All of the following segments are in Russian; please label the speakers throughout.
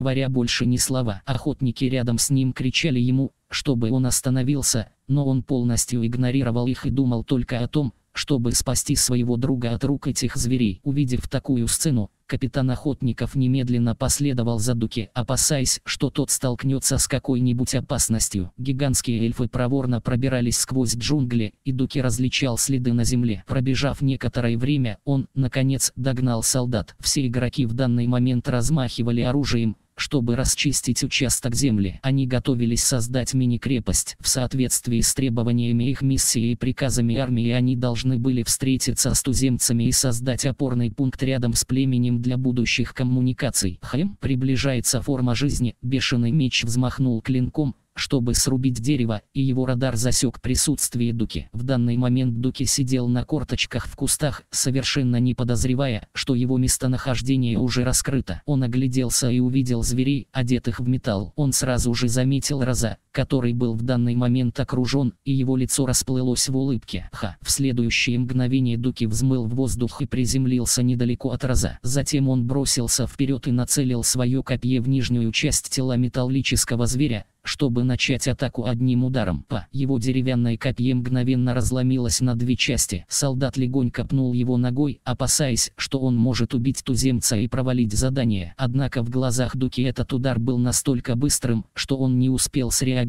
Speaker 1: Варя больше ни слова. Охотники рядом с ним кричали ему, чтобы он остановился, но он полностью игнорировал их и думал только о том, чтобы спасти своего друга от рук этих зверей. Увидев такую сцену, капитан охотников немедленно последовал за Дуки, опасаясь, что тот столкнется с какой-нибудь опасностью. Гигантские эльфы проворно пробирались сквозь джунгли, и Дуки различал следы на земле. Пробежав некоторое время, он, наконец, догнал солдат. Все игроки в данный момент размахивали оружием, чтобы расчистить участок земли, они готовились создать мини-крепость. В соответствии с требованиями их миссии и приказами армии они должны были встретиться с туземцами и создать опорный пункт рядом с племенем для будущих коммуникаций. Хэм, приближается форма жизни, бешеный меч взмахнул клинком, чтобы срубить дерево, и его радар засек присутствие Дуки. В данный момент Дуки сидел на корточках в кустах, совершенно не подозревая, что его местонахождение уже раскрыто. Он огляделся и увидел зверей, одетых в металл. Он сразу же заметил Роза, который был в данный момент окружен, и его лицо расплылось в улыбке. Ха! В следующее мгновение Дуки взмыл в воздух и приземлился недалеко от Роза. Затем он бросился вперед и нацелил свое копье в нижнюю часть тела металлического зверя, чтобы начать атаку одним ударом. По его деревянное копье мгновенно разломилось на две части. Солдат легонько пнул его ногой, опасаясь, что он может убить туземца и провалить задание. Однако в глазах Дуки этот удар был настолько быстрым, что он не успел среагировать.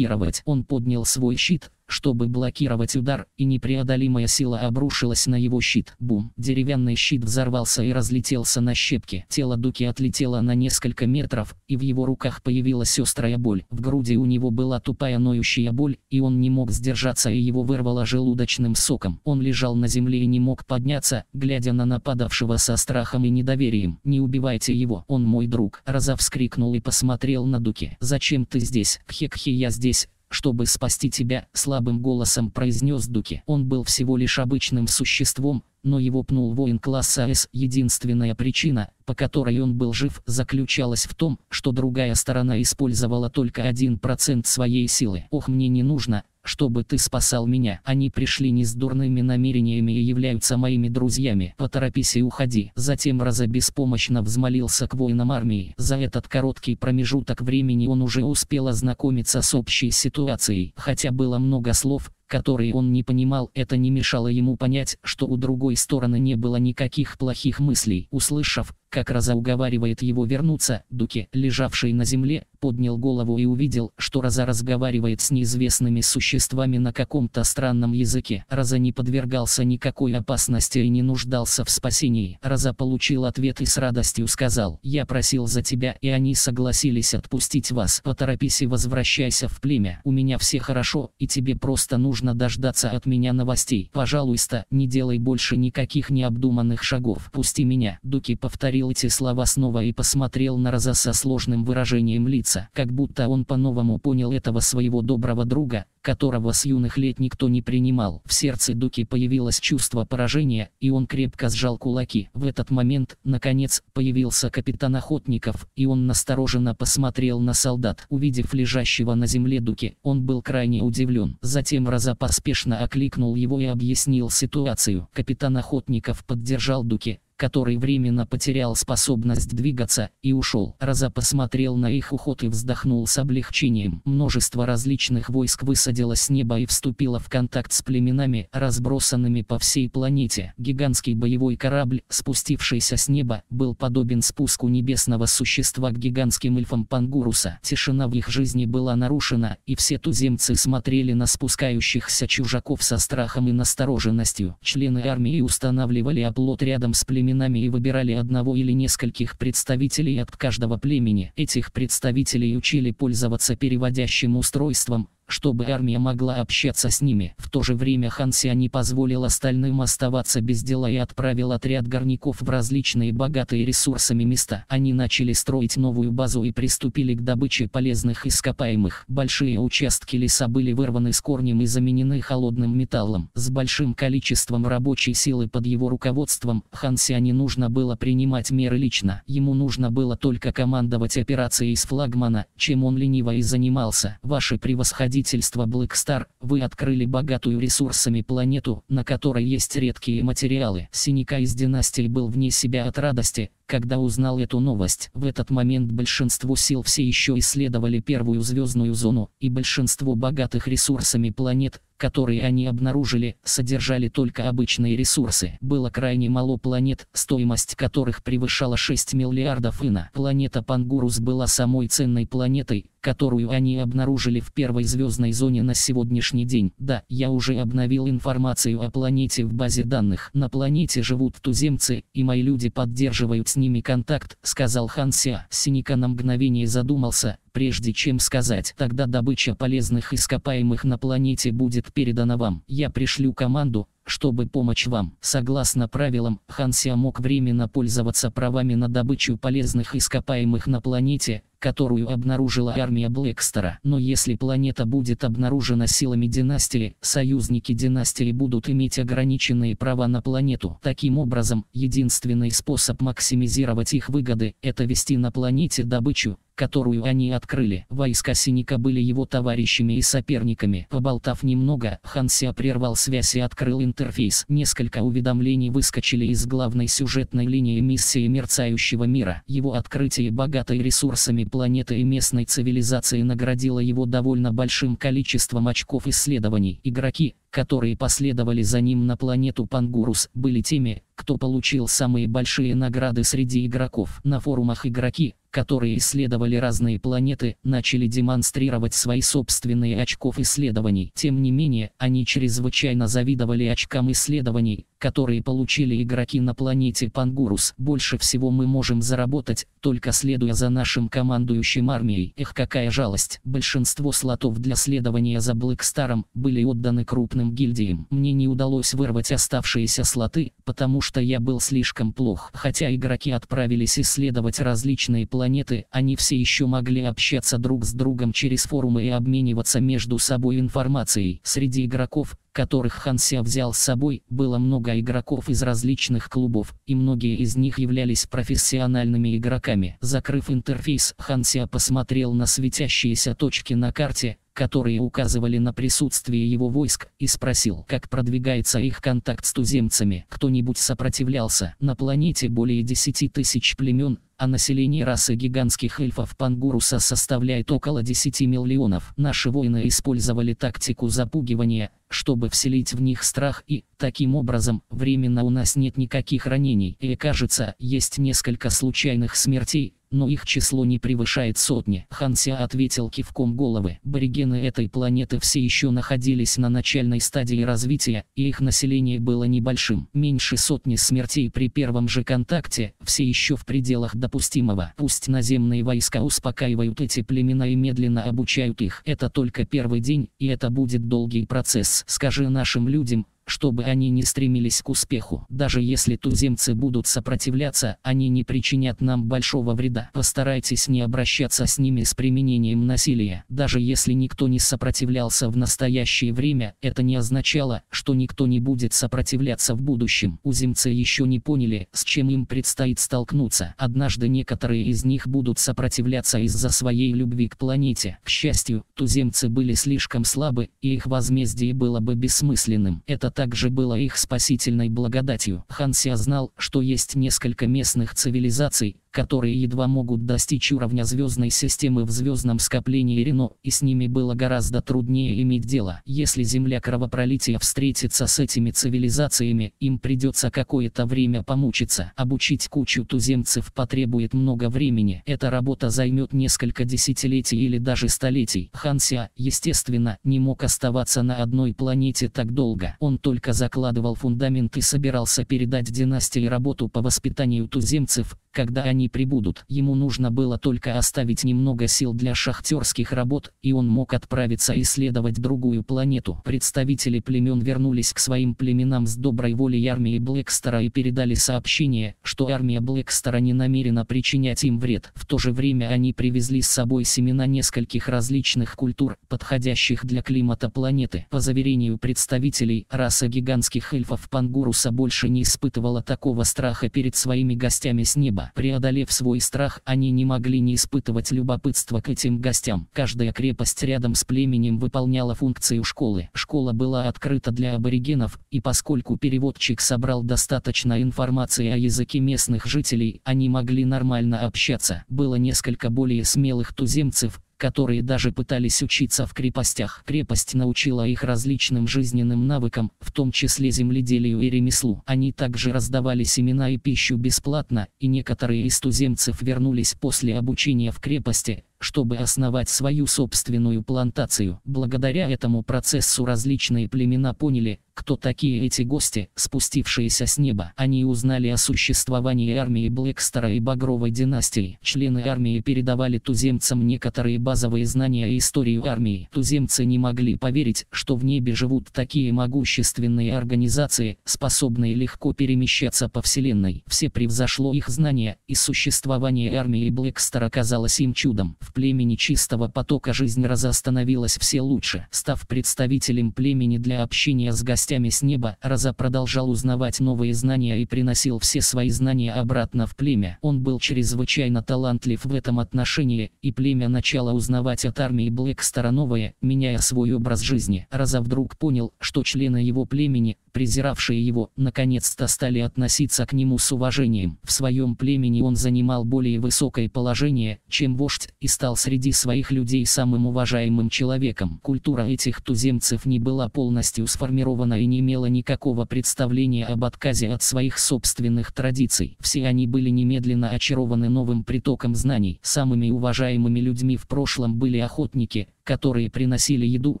Speaker 1: Он поднял свой щит, чтобы блокировать удар, и непреодолимая сила обрушилась на его щит. Бум! Деревянный щит взорвался и разлетелся на щепки. Тело Дуки отлетело на несколько метров, и в его руках появилась острая боль. В груди у него была тупая ноющая боль, и он не мог сдержаться и его вырвало желудочным соком. Он лежал на земле и не мог подняться, глядя на нападавшего со страхом и недоверием. «Не убивайте его, он мой друг!» Роза вскрикнул и посмотрел на Дуки. «Зачем ты здесь? Хекхе я здесь, чтобы спасти тебя», — слабым голосом произнес Дуки. Он был всего лишь обычным существом, но его пнул воин класса С. Единственная причина, по которой он был жив, заключалась в том, что другая сторона использовала только 1% своей силы. «Ох, мне не нужно, чтобы ты спасал меня. Они пришли не с дурными намерениями и являются моими друзьями. Поторопись и уходи». Затем Роза беспомощно взмолился к воинам армии. За этот короткий промежуток времени он уже успел ознакомиться с общей ситуацией. Хотя было много слов, которые он не понимал, это не мешало ему понять, что у другой стороны не было никаких плохих мыслей. Услышав, как Роза уговаривает его вернуться, Дуки, лежавший на земле, поднял голову и увидел, что Роза разговаривает с неизвестными существами на каком-то странном языке. Роза не подвергался никакой опасности и не нуждался в спасении. Роза получил ответ и с радостью сказал, «Я просил за тебя, и они согласились отпустить вас. Поторопись и возвращайся в племя. У меня все хорошо, и тебе просто нужно дождаться от меня новостей. Пожалуйста, не делай больше никаких необдуманных шагов. Пусти меня». Дуки повторил эти слова снова и посмотрел на Роза со сложным выражением лица как будто он по-новому понял этого своего доброго друга, которого с юных лет никто не принимал. В сердце Дуки появилось чувство поражения, и он крепко сжал кулаки. В этот момент, наконец, появился капитан охотников, и он настороженно посмотрел на солдат. Увидев лежащего на земле Дуки, он был крайне удивлен. Затем Роза поспешно окликнул его и объяснил ситуацию. Капитан охотников поддержал Дуки, который временно потерял способность двигаться, и ушел. Роза посмотрел на их уход и вздохнул с облегчением. Множество различных войск высадилось с неба и вступило в контакт с племенами, разбросанными по всей планете. Гигантский боевой корабль, спустившийся с неба, был подобен спуску небесного существа к гигантским эльфам Пангуруса. Тишина в их жизни была нарушена, и все туземцы смотрели на спускающихся чужаков со страхом и настороженностью. Члены армии устанавливали оплот рядом с племенами племенами и выбирали одного или нескольких представителей от каждого племени. Этих представителей учили пользоваться переводящим устройством, чтобы армия могла общаться с ними. В то же время Хан не позволил остальным оставаться без дела и отправил отряд горняков в различные богатые ресурсами места. Они начали строить новую базу и приступили к добыче полезных ископаемых. Большие участки леса были вырваны с корнем и заменены холодным металлом. С большим количеством рабочей силы под его руководством Хан не нужно было принимать меры лично. Ему нужно было только командовать операцией с флагмана, чем он лениво и занимался. Ваши превосходительные превосходительство Блэкстар, вы открыли богатую ресурсами планету, на которой есть редкие материалы. Синика из династии был вне себя от радости, когда узнал эту новость. В этот момент большинство сил все еще исследовали первую звездную зону, и большинство богатых ресурсами планет, которые они обнаружили, содержали только обычные ресурсы. Было крайне мало планет, стоимость которых превышала 6 миллиардов ина. Планета Пангурус была самой ценной планетой, которую они обнаружили в первой звездной зоне на сегодняшний день. Да, я уже обновил информацию о планете в базе данных. На планете живут туземцы, и мои люди поддерживают с ними контакт, сказал Ханся. Синика на мгновение задумался, прежде чем сказать, тогда добыча полезных ископаемых на планете будет передана вам. Я пришлю команду, чтобы помочь вам. Согласно правилам, Хансия мог временно пользоваться правами на добычу полезных ископаемых на планете, которую обнаружила армия Блэкстера. Но если планета будет обнаружена силами династии, союзники династии будут иметь ограниченные права на планету. Таким образом, единственный способ максимизировать их выгоды – это вести на планете добычу, которую они открыли. Войска Синика были его товарищами и соперниками. Поболтав немного, Хансия прервал связь и открыл интерфейс. Несколько уведомлений выскочили из главной сюжетной линии миссии мерцающего мира. Его открытие богатой ресурсами планеты и местной цивилизации наградило его довольно большим количеством очков исследований. Игроки, которые последовали за ним на планету Пангурус, были теми, кто получил самые большие награды среди игроков. На форумах игроки, которые исследовали разные планеты, начали демонстрировать свои собственные очков исследований. Тем не менее, они чрезвычайно завидовали очкам исследований, которые получили игроки на планете Пангурус. Больше всего мы можем заработать, только следуя за нашим командующим армией. Эх, какая жалость. Большинство слотов для следования за Блэкстаром были отданы крупным гильдиям. Мне не удалось вырвать оставшиеся слоты, потому что я был слишком плох. Хотя игроки отправились исследовать различные планеты, они все еще могли общаться друг с другом через форумы и обмениваться между собой информацией. Среди игроков, которых Ханся взял с собой, было много игроков из различных клубов, и многие из них являлись профессиональными игроками. Закрыв интерфейс, Ханся посмотрел на светящиеся точки на карте, которые указывали на присутствие его войск, и спросил, как продвигается их контакт с туземцами. Кто-нибудь сопротивлялся. На планете более 10 тысяч племен, а население расы гигантских эльфов Пангуруса составляет около 10 миллионов. Наши воины использовали тактику запугивания, чтобы вселить в них страх и, таким образом, временно у нас нет никаких ранений. И кажется, есть несколько случайных смертей, но их число не превышает сотни. Ханся ответил кивком головы. Аборигены этой планеты все еще находились на начальной стадии развития, и их население было небольшим. Меньше сотни смертей при первом же контакте, все еще в пределах допустимого. Пусть наземные войска успокаивают эти племена и медленно обучают их. Это только первый день, и это будет долгий процесс. Скажи нашим людям, чтобы они не стремились к успеху. Даже если туземцы будут сопротивляться, они не причинят нам большого вреда. Постарайтесь не обращаться с ними с применением насилия. Даже если никто не сопротивлялся в настоящее время, это не означало, что никто не будет сопротивляться в будущем. Уземцы еще не поняли, с чем им предстоит столкнуться. Однажды некоторые из них будут сопротивляться из-за своей любви к планете. К счастью, туземцы были слишком слабы, и их возмездие было бы бессмысленным. Это также было их спасительной благодатью. Ханся знал, что есть несколько местных цивилизаций, которые едва могут достичь уровня звездной системы в звездном скоплении Рено, и с ними было гораздо труднее иметь дело. Если Земля кровопролития встретится с этими цивилизациями, им придется какое-то время помучиться. Обучить кучу туземцев потребует много времени. Эта работа займет несколько десятилетий или даже столетий. Ханся, естественно, не мог оставаться на одной планете так долго. Он только закладывал фундамент и собирался передать династии работу по воспитанию туземцев, когда они прибудут. Ему нужно было только оставить немного сил для шахтерских работ, и он мог отправиться исследовать другую планету. Представители племен вернулись к своим племенам с доброй волей армии Блэкстера и передали сообщение, что армия Блэкстера не намерена причинять им вред. В то же время они привезли с собой семена нескольких различных культур, подходящих для климата планеты. По заверению представителей, раса гигантских эльфов Пангуруса больше не испытывала такого страха перед своими гостями с неба. Преодолев Преодолев свой страх, они не могли не испытывать любопытства к этим гостям. Каждая крепость рядом с племенем выполняла функцию школы. Школа была открыта для аборигенов, и поскольку переводчик собрал достаточно информации о языке местных жителей, они могли нормально общаться. Было несколько более смелых туземцев, которые даже пытались учиться в крепостях. Крепость научила их различным жизненным навыкам, в том числе земледелию и ремеслу. Они также раздавали семена и пищу бесплатно, и некоторые из туземцев вернулись после обучения в крепости, чтобы основать свою собственную плантацию. Благодаря этому процессу различные племена поняли, кто такие эти гости, спустившиеся с неба. Они узнали о существовании армии Блэкстера и Багровой династии. Члены армии передавали туземцам некоторые базовые знания и историю армии. Туземцы не могли поверить, что в небе живут такие могущественные организации, способные легко перемещаться по вселенной. Все превзошло их знания, и существование армии Блэкстера казалось им чудом. В племени чистого потока жизнь разостановилась все лучше. Став представителем племени для общения с гостями, новостями с неба, Роза продолжал узнавать новые знания и приносил все свои знания обратно в племя. Он был чрезвычайно талантлив в этом отношении, и племя начало узнавать от армии Блэкстера новое, меняя свой образ жизни. Роза вдруг понял, что члены его племени, презиравшие его, наконец-то стали относиться к нему с уважением. В своем племени он занимал более высокое положение, чем вождь, и стал среди своих людей самым уважаемым человеком. Культура этих туземцев не была полностью сформирована и не имела никакого представления об отказе от своих собственных традиций. Все они были немедленно очарованы новым притоком знаний. Самыми уважаемыми людьми в прошлом были охотники, которые приносили еду,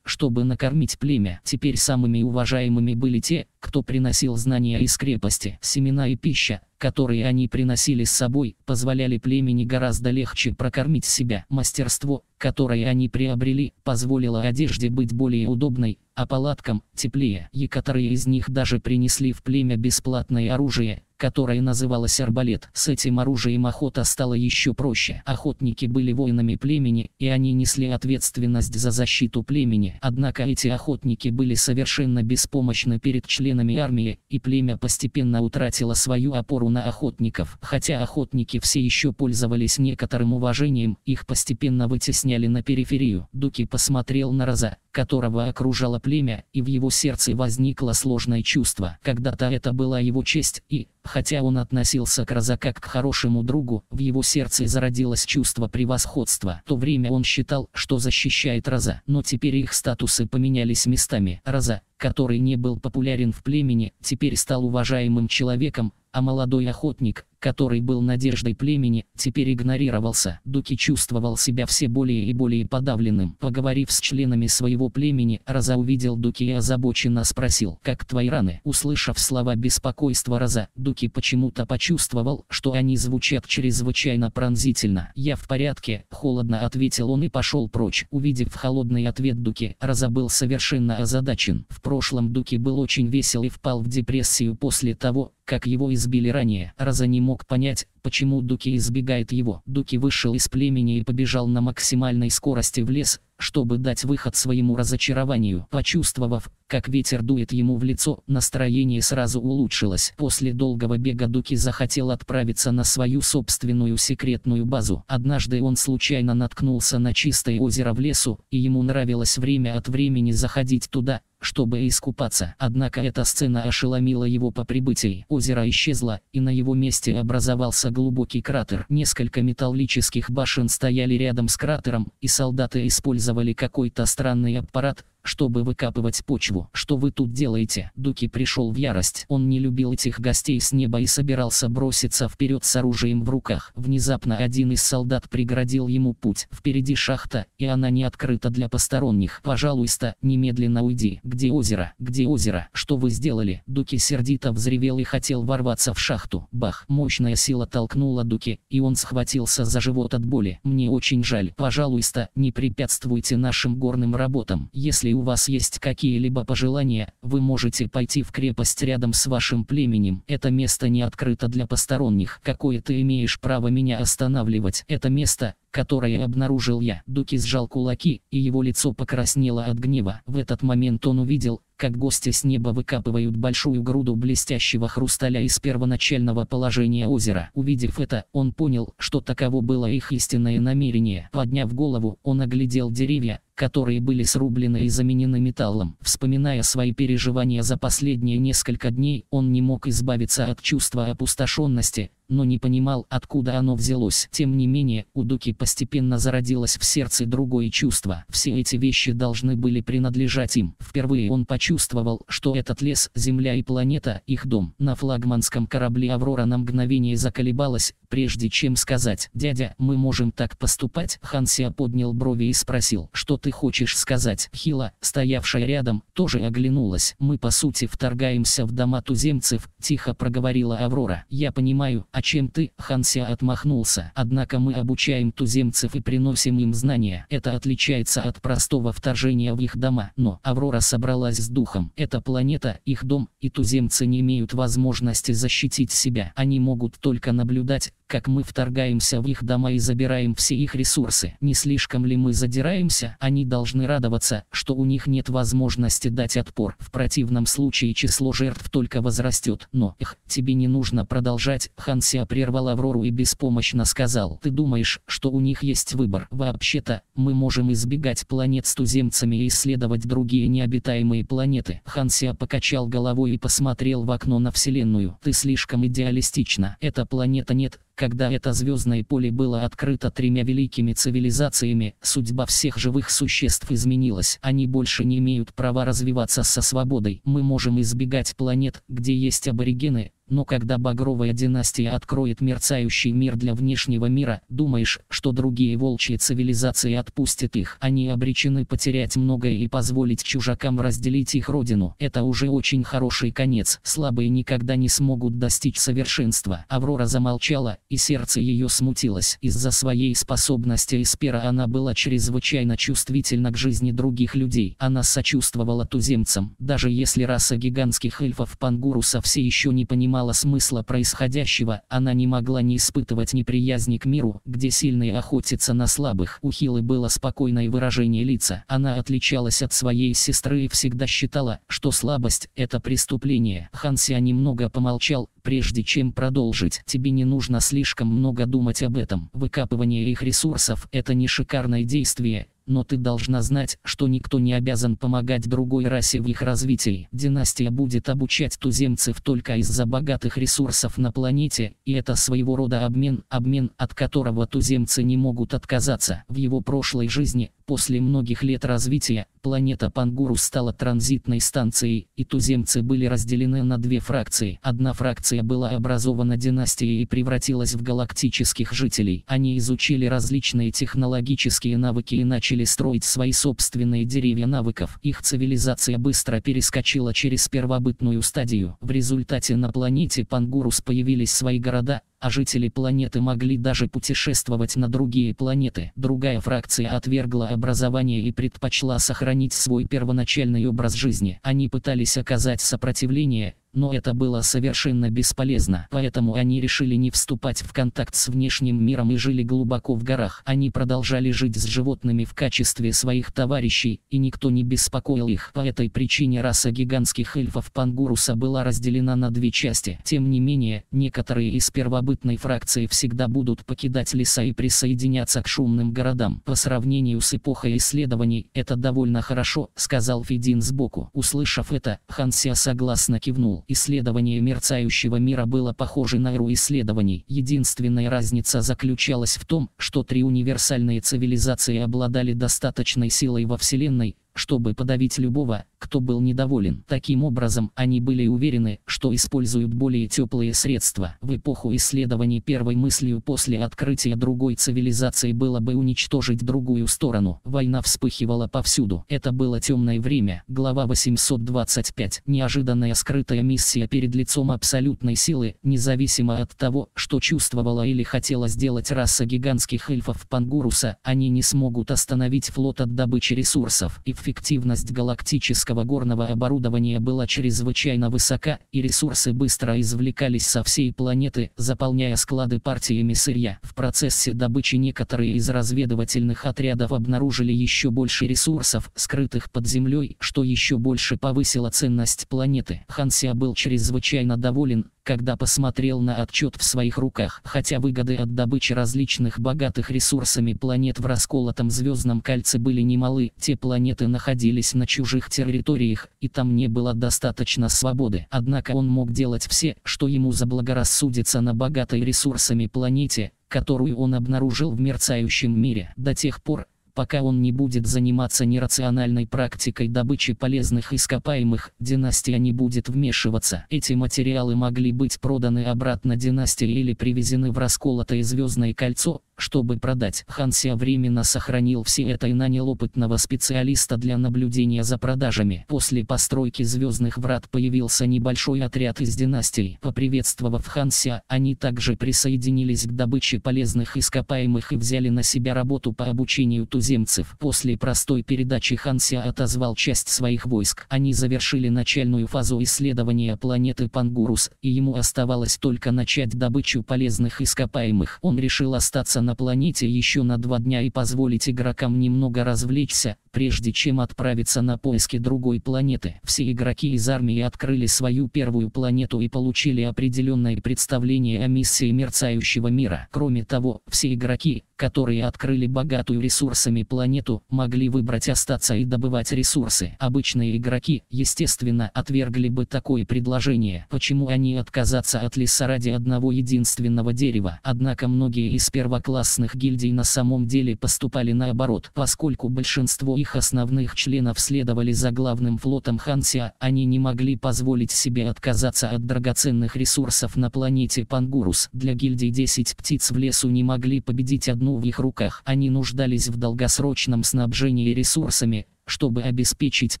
Speaker 1: чтобы накормить племя. Теперь самыми уважаемыми были те, кто приносил знания из крепости. Семена и пища, которые они приносили с собой, позволяли племени гораздо легче прокормить себя. Мастерство, которое они приобрели, позволило одежде быть более удобной, а палаткам – теплее. Некоторые из них даже принесли в племя бесплатное оружие, которое называлось арбалет. С этим оружием охота стала еще проще. Охотники были воинами племени, и они несли ответственность за защиту племени. Однако эти охотники были совершенно беспомощны перед членами армии, и племя постепенно утратило свою опору на охотников. Хотя охотники все еще пользовались некоторым уважением, их постепенно вытесняли на периферию. Дуки посмотрел на Роза, которого окружало племя, и в его сердце возникло сложное чувство. Когда-то это была его честь, и, хотя он относился к Роза как к хорошему другу, в его сердце зародилось чувство превосходства. В то время он считал, что защищает Роза, но теперь их статусы поменялись местами. Роза, который не был популярен в племени, теперь стал уважаемым человеком, а молодой охотник, который был надеждой племени, теперь игнорировался. Дуки чувствовал себя все более и более подавленным. Поговорив с членами своего племени, Роза увидел Дуки и озабоченно спросил, «Как твои раны?» Услышав слова беспокойства Роза, Дуки почему-то почувствовал, что они звучат чрезвычайно пронзительно. «Я в порядке», — холодно ответил он и пошел прочь. Увидев холодный ответ Дуки, Роза был совершенно озадачен. В прошлом Дуки был очень весел и впал в депрессию после того, как его избили ранее. Роза не мог понять, почему Дуки избегает его. Дуки вышел из племени и побежал на максимальной скорости в лес, чтобы дать выход своему разочарованию. Почувствовав, как ветер дует ему в лицо, настроение сразу улучшилось. После долгого бега Дуки захотел отправиться на свою собственную секретную базу. Однажды он случайно наткнулся на чистое озеро в лесу, и ему нравилось время от времени заходить туда, чтобы искупаться. Однако эта сцена ошеломила его по прибытии. Озеро исчезло, и на его месте образовался глубокий кратер. Несколько металлических башен стояли рядом с кратером, и солдаты использовали какой-то странный аппарат, чтобы выкапывать почву. Что вы тут делаете? Дуки пришел в ярость. Он не любил этих гостей с неба и собирался броситься вперед с оружием в руках. Внезапно один из солдат преградил ему путь. Впереди шахта, и она не открыта для посторонних. Пожалуйста, немедленно уйди. Где озеро? Где озеро? Что вы сделали? Дуки сердито взревел и хотел ворваться в шахту. Бах! Мощная сила толкнула Дуки, и он схватился за живот от боли. Мне очень жаль. Пожалуйста, не препятствуйте нашим горным работам. Если у вас есть какие-либо пожелания, вы можете пойти в крепость рядом с вашим племенем. Это место не открыто для посторонних. Какое ты имеешь право меня останавливать? Это место, которое обнаружил я. Дуки сжал кулаки, и его лицо покраснело от гнева. В этот момент он увидел, как гости с неба выкапывают большую груду блестящего хрусталя из первоначального положения озера. Увидев это, он понял, что таково было их истинное намерение. Подняв голову, он оглядел деревья, которые были срублены и заменены металлом. Вспоминая свои переживания за последние несколько дней, он не мог избавиться от чувства опустошенности, но не понимал, откуда оно взялось. Тем не менее, у Дуки постепенно зародилось в сердце другое чувство. Все эти вещи должны были принадлежать им. Впервые он почувствовал, что этот лес, земля и планета – их дом. На флагманском корабле «Аврора» на мгновение заколебалась, прежде чем сказать «Дядя, мы можем так поступать?» Хансия поднял брови и спросил «Что ты хочешь сказать?» Хила, стоявшая рядом, тоже оглянулась. «Мы по сути вторгаемся в дома туземцев», – тихо проговорила Аврора. «Я понимаю, «А чем ты?» Ханся отмахнулся. «Однако мы обучаем туземцев и приносим им знания. Это отличается от простого вторжения в их дома. Но Аврора собралась с духом. Эта планета, их дом, и туземцы не имеют возможности защитить себя. Они могут только наблюдать, как мы вторгаемся в их дома и забираем все их ресурсы. Не слишком ли мы задираемся? Они должны радоваться, что у них нет возможности дать отпор. В противном случае число жертв только возрастет. Но, эх, тебе не нужно продолжать. Хансия прервал Аврору и беспомощно сказал. Ты думаешь, что у них есть выбор? Вообще-то, мы можем избегать планет с туземцами и исследовать другие необитаемые планеты. Хансия покачал головой и посмотрел в окно на Вселенную. Ты слишком идеалистична. Эта планета нет, когда это звездное поле было открыто тремя великими цивилизациями, судьба всех живых существ изменилась. Они больше не имеют права развиваться со свободой. Мы можем избегать планет, где есть аборигены, но когда багровая династия откроет мерцающий мир для внешнего мира, думаешь, что другие волчьи цивилизации отпустят их? Они обречены потерять многое и позволить чужакам разделить их родину. Это уже очень хороший конец. Слабые никогда не смогут достичь совершенства. Аврора замолчала, и сердце ее смутилось. Из-за своей способности Эспера она была чрезвычайно чувствительна к жизни других людей. Она сочувствовала туземцам. Даже если раса гигантских эльфов Пангуруса все еще не понимала, понимала смысла происходящего, она не могла не испытывать неприязни к миру, где сильные охотятся на слабых. У Хилы было спокойное выражение лица. Она отличалась от своей сестры и всегда считала, что слабость – это преступление. Хансия немного помолчал, прежде чем продолжить. Тебе не нужно слишком много думать об этом. Выкапывание их ресурсов – это не шикарное действие, но ты должна знать, что никто не обязан помогать другой расе в их развитии. Династия будет обучать туземцев только из-за богатых ресурсов на планете, и это своего рода обмен, обмен от которого туземцы не могут отказаться. В его прошлой жизни, после многих лет развития, планета Пангуру стала транзитной станцией, и туземцы были разделены на две фракции. Одна фракция была образована династией и превратилась в галактических жителей. Они изучили различные технологические навыки и начали строить свои собственные деревья навыков. Их цивилизация быстро перескочила через первобытную стадию. В результате на планете Пангурус появились свои города, а жители планеты могли даже путешествовать на другие планеты. Другая фракция отвергла образование и предпочла сохранить свой первоначальный образ жизни. Они пытались оказать сопротивление, но это было совершенно бесполезно. Поэтому они решили не вступать в контакт с внешним миром и жили глубоко в горах. Они продолжали жить с животными в качестве своих товарищей, и никто не беспокоил их. По этой причине раса гигантских эльфов Пангуруса была разделена на две части. Тем не менее, некоторые из первобытной фракции всегда будут покидать леса и присоединяться к шумным городам. По сравнению с эпохой исследований, это довольно хорошо, сказал Федин сбоку. Услышав это, Хансия согласно кивнул. Исследование мерцающего мира было похоже на эру исследований. Единственная разница заключалась в том, что три универсальные цивилизации обладали достаточной силой во Вселенной, чтобы подавить любого, кто был недоволен. Таким образом, они были уверены, что используют более теплые средства. В эпоху исследований первой мыслью после открытия другой цивилизации было бы уничтожить другую сторону. Война вспыхивала повсюду. Это было темное время. Глава 825. Неожиданная скрытая миссия перед лицом абсолютной силы, независимо от того, что чувствовала или хотела сделать раса гигантских эльфов Пангуруса, они не смогут остановить флот от добычи ресурсов. И в Эффективность галактического горного оборудования была чрезвычайно высока, и ресурсы быстро извлекались со всей планеты, заполняя склады партиями сырья. В процессе добычи некоторые из разведывательных отрядов обнаружили еще больше ресурсов, скрытых под землей, что еще больше повысило ценность планеты. Хансия был чрезвычайно доволен, когда посмотрел на отчет в своих руках. Хотя выгоды от добычи различных богатых ресурсами планет в расколотом звездном кольце были немалы, те планеты находились на чужих территориях, и там не было достаточно свободы. Однако он мог делать все, что ему заблагорассудится на богатой ресурсами планете, которую он обнаружил в мерцающем мире. До тех пор, пока он не будет заниматься нерациональной практикой добычи полезных ископаемых, династия не будет вмешиваться. Эти материалы могли быть проданы обратно династии или привезены в расколотое звездное кольцо, чтобы продать. Хансия временно сохранил все это и нанял опытного специалиста для наблюдения за продажами. После постройки звездных врат появился небольшой отряд из династии. Поприветствовав Хансия, они также присоединились к добыче полезных ископаемых и взяли на себя работу по обучению туземцев. После простой передачи Хансия отозвал часть своих войск. Они завершили начальную фазу исследования планеты Пангурус, и ему оставалось только начать добычу полезных ископаемых. Он решил остаться на планете еще на два дня и позволить игрокам немного развлечься, прежде чем отправиться на поиски другой планеты. Все игроки из армии открыли свою первую планету и получили определенное представление о миссии мерцающего мира. Кроме того, все игроки, которые открыли богатую ресурсами планету, могли выбрать остаться и добывать ресурсы. Обычные игроки, естественно, отвергли бы такое предложение. Почему они отказаться от леса ради одного единственного дерева? Однако многие из первоклассных гильдий на самом деле поступали наоборот, поскольку большинство их основных членов следовали за главным флотом Хансия, они не могли позволить себе отказаться от драгоценных ресурсов на планете Пангурус. Для гильдии 10 птиц в лесу не могли победить одну в их руках. Они нуждались в долгосрочном снабжении ресурсами, чтобы обеспечить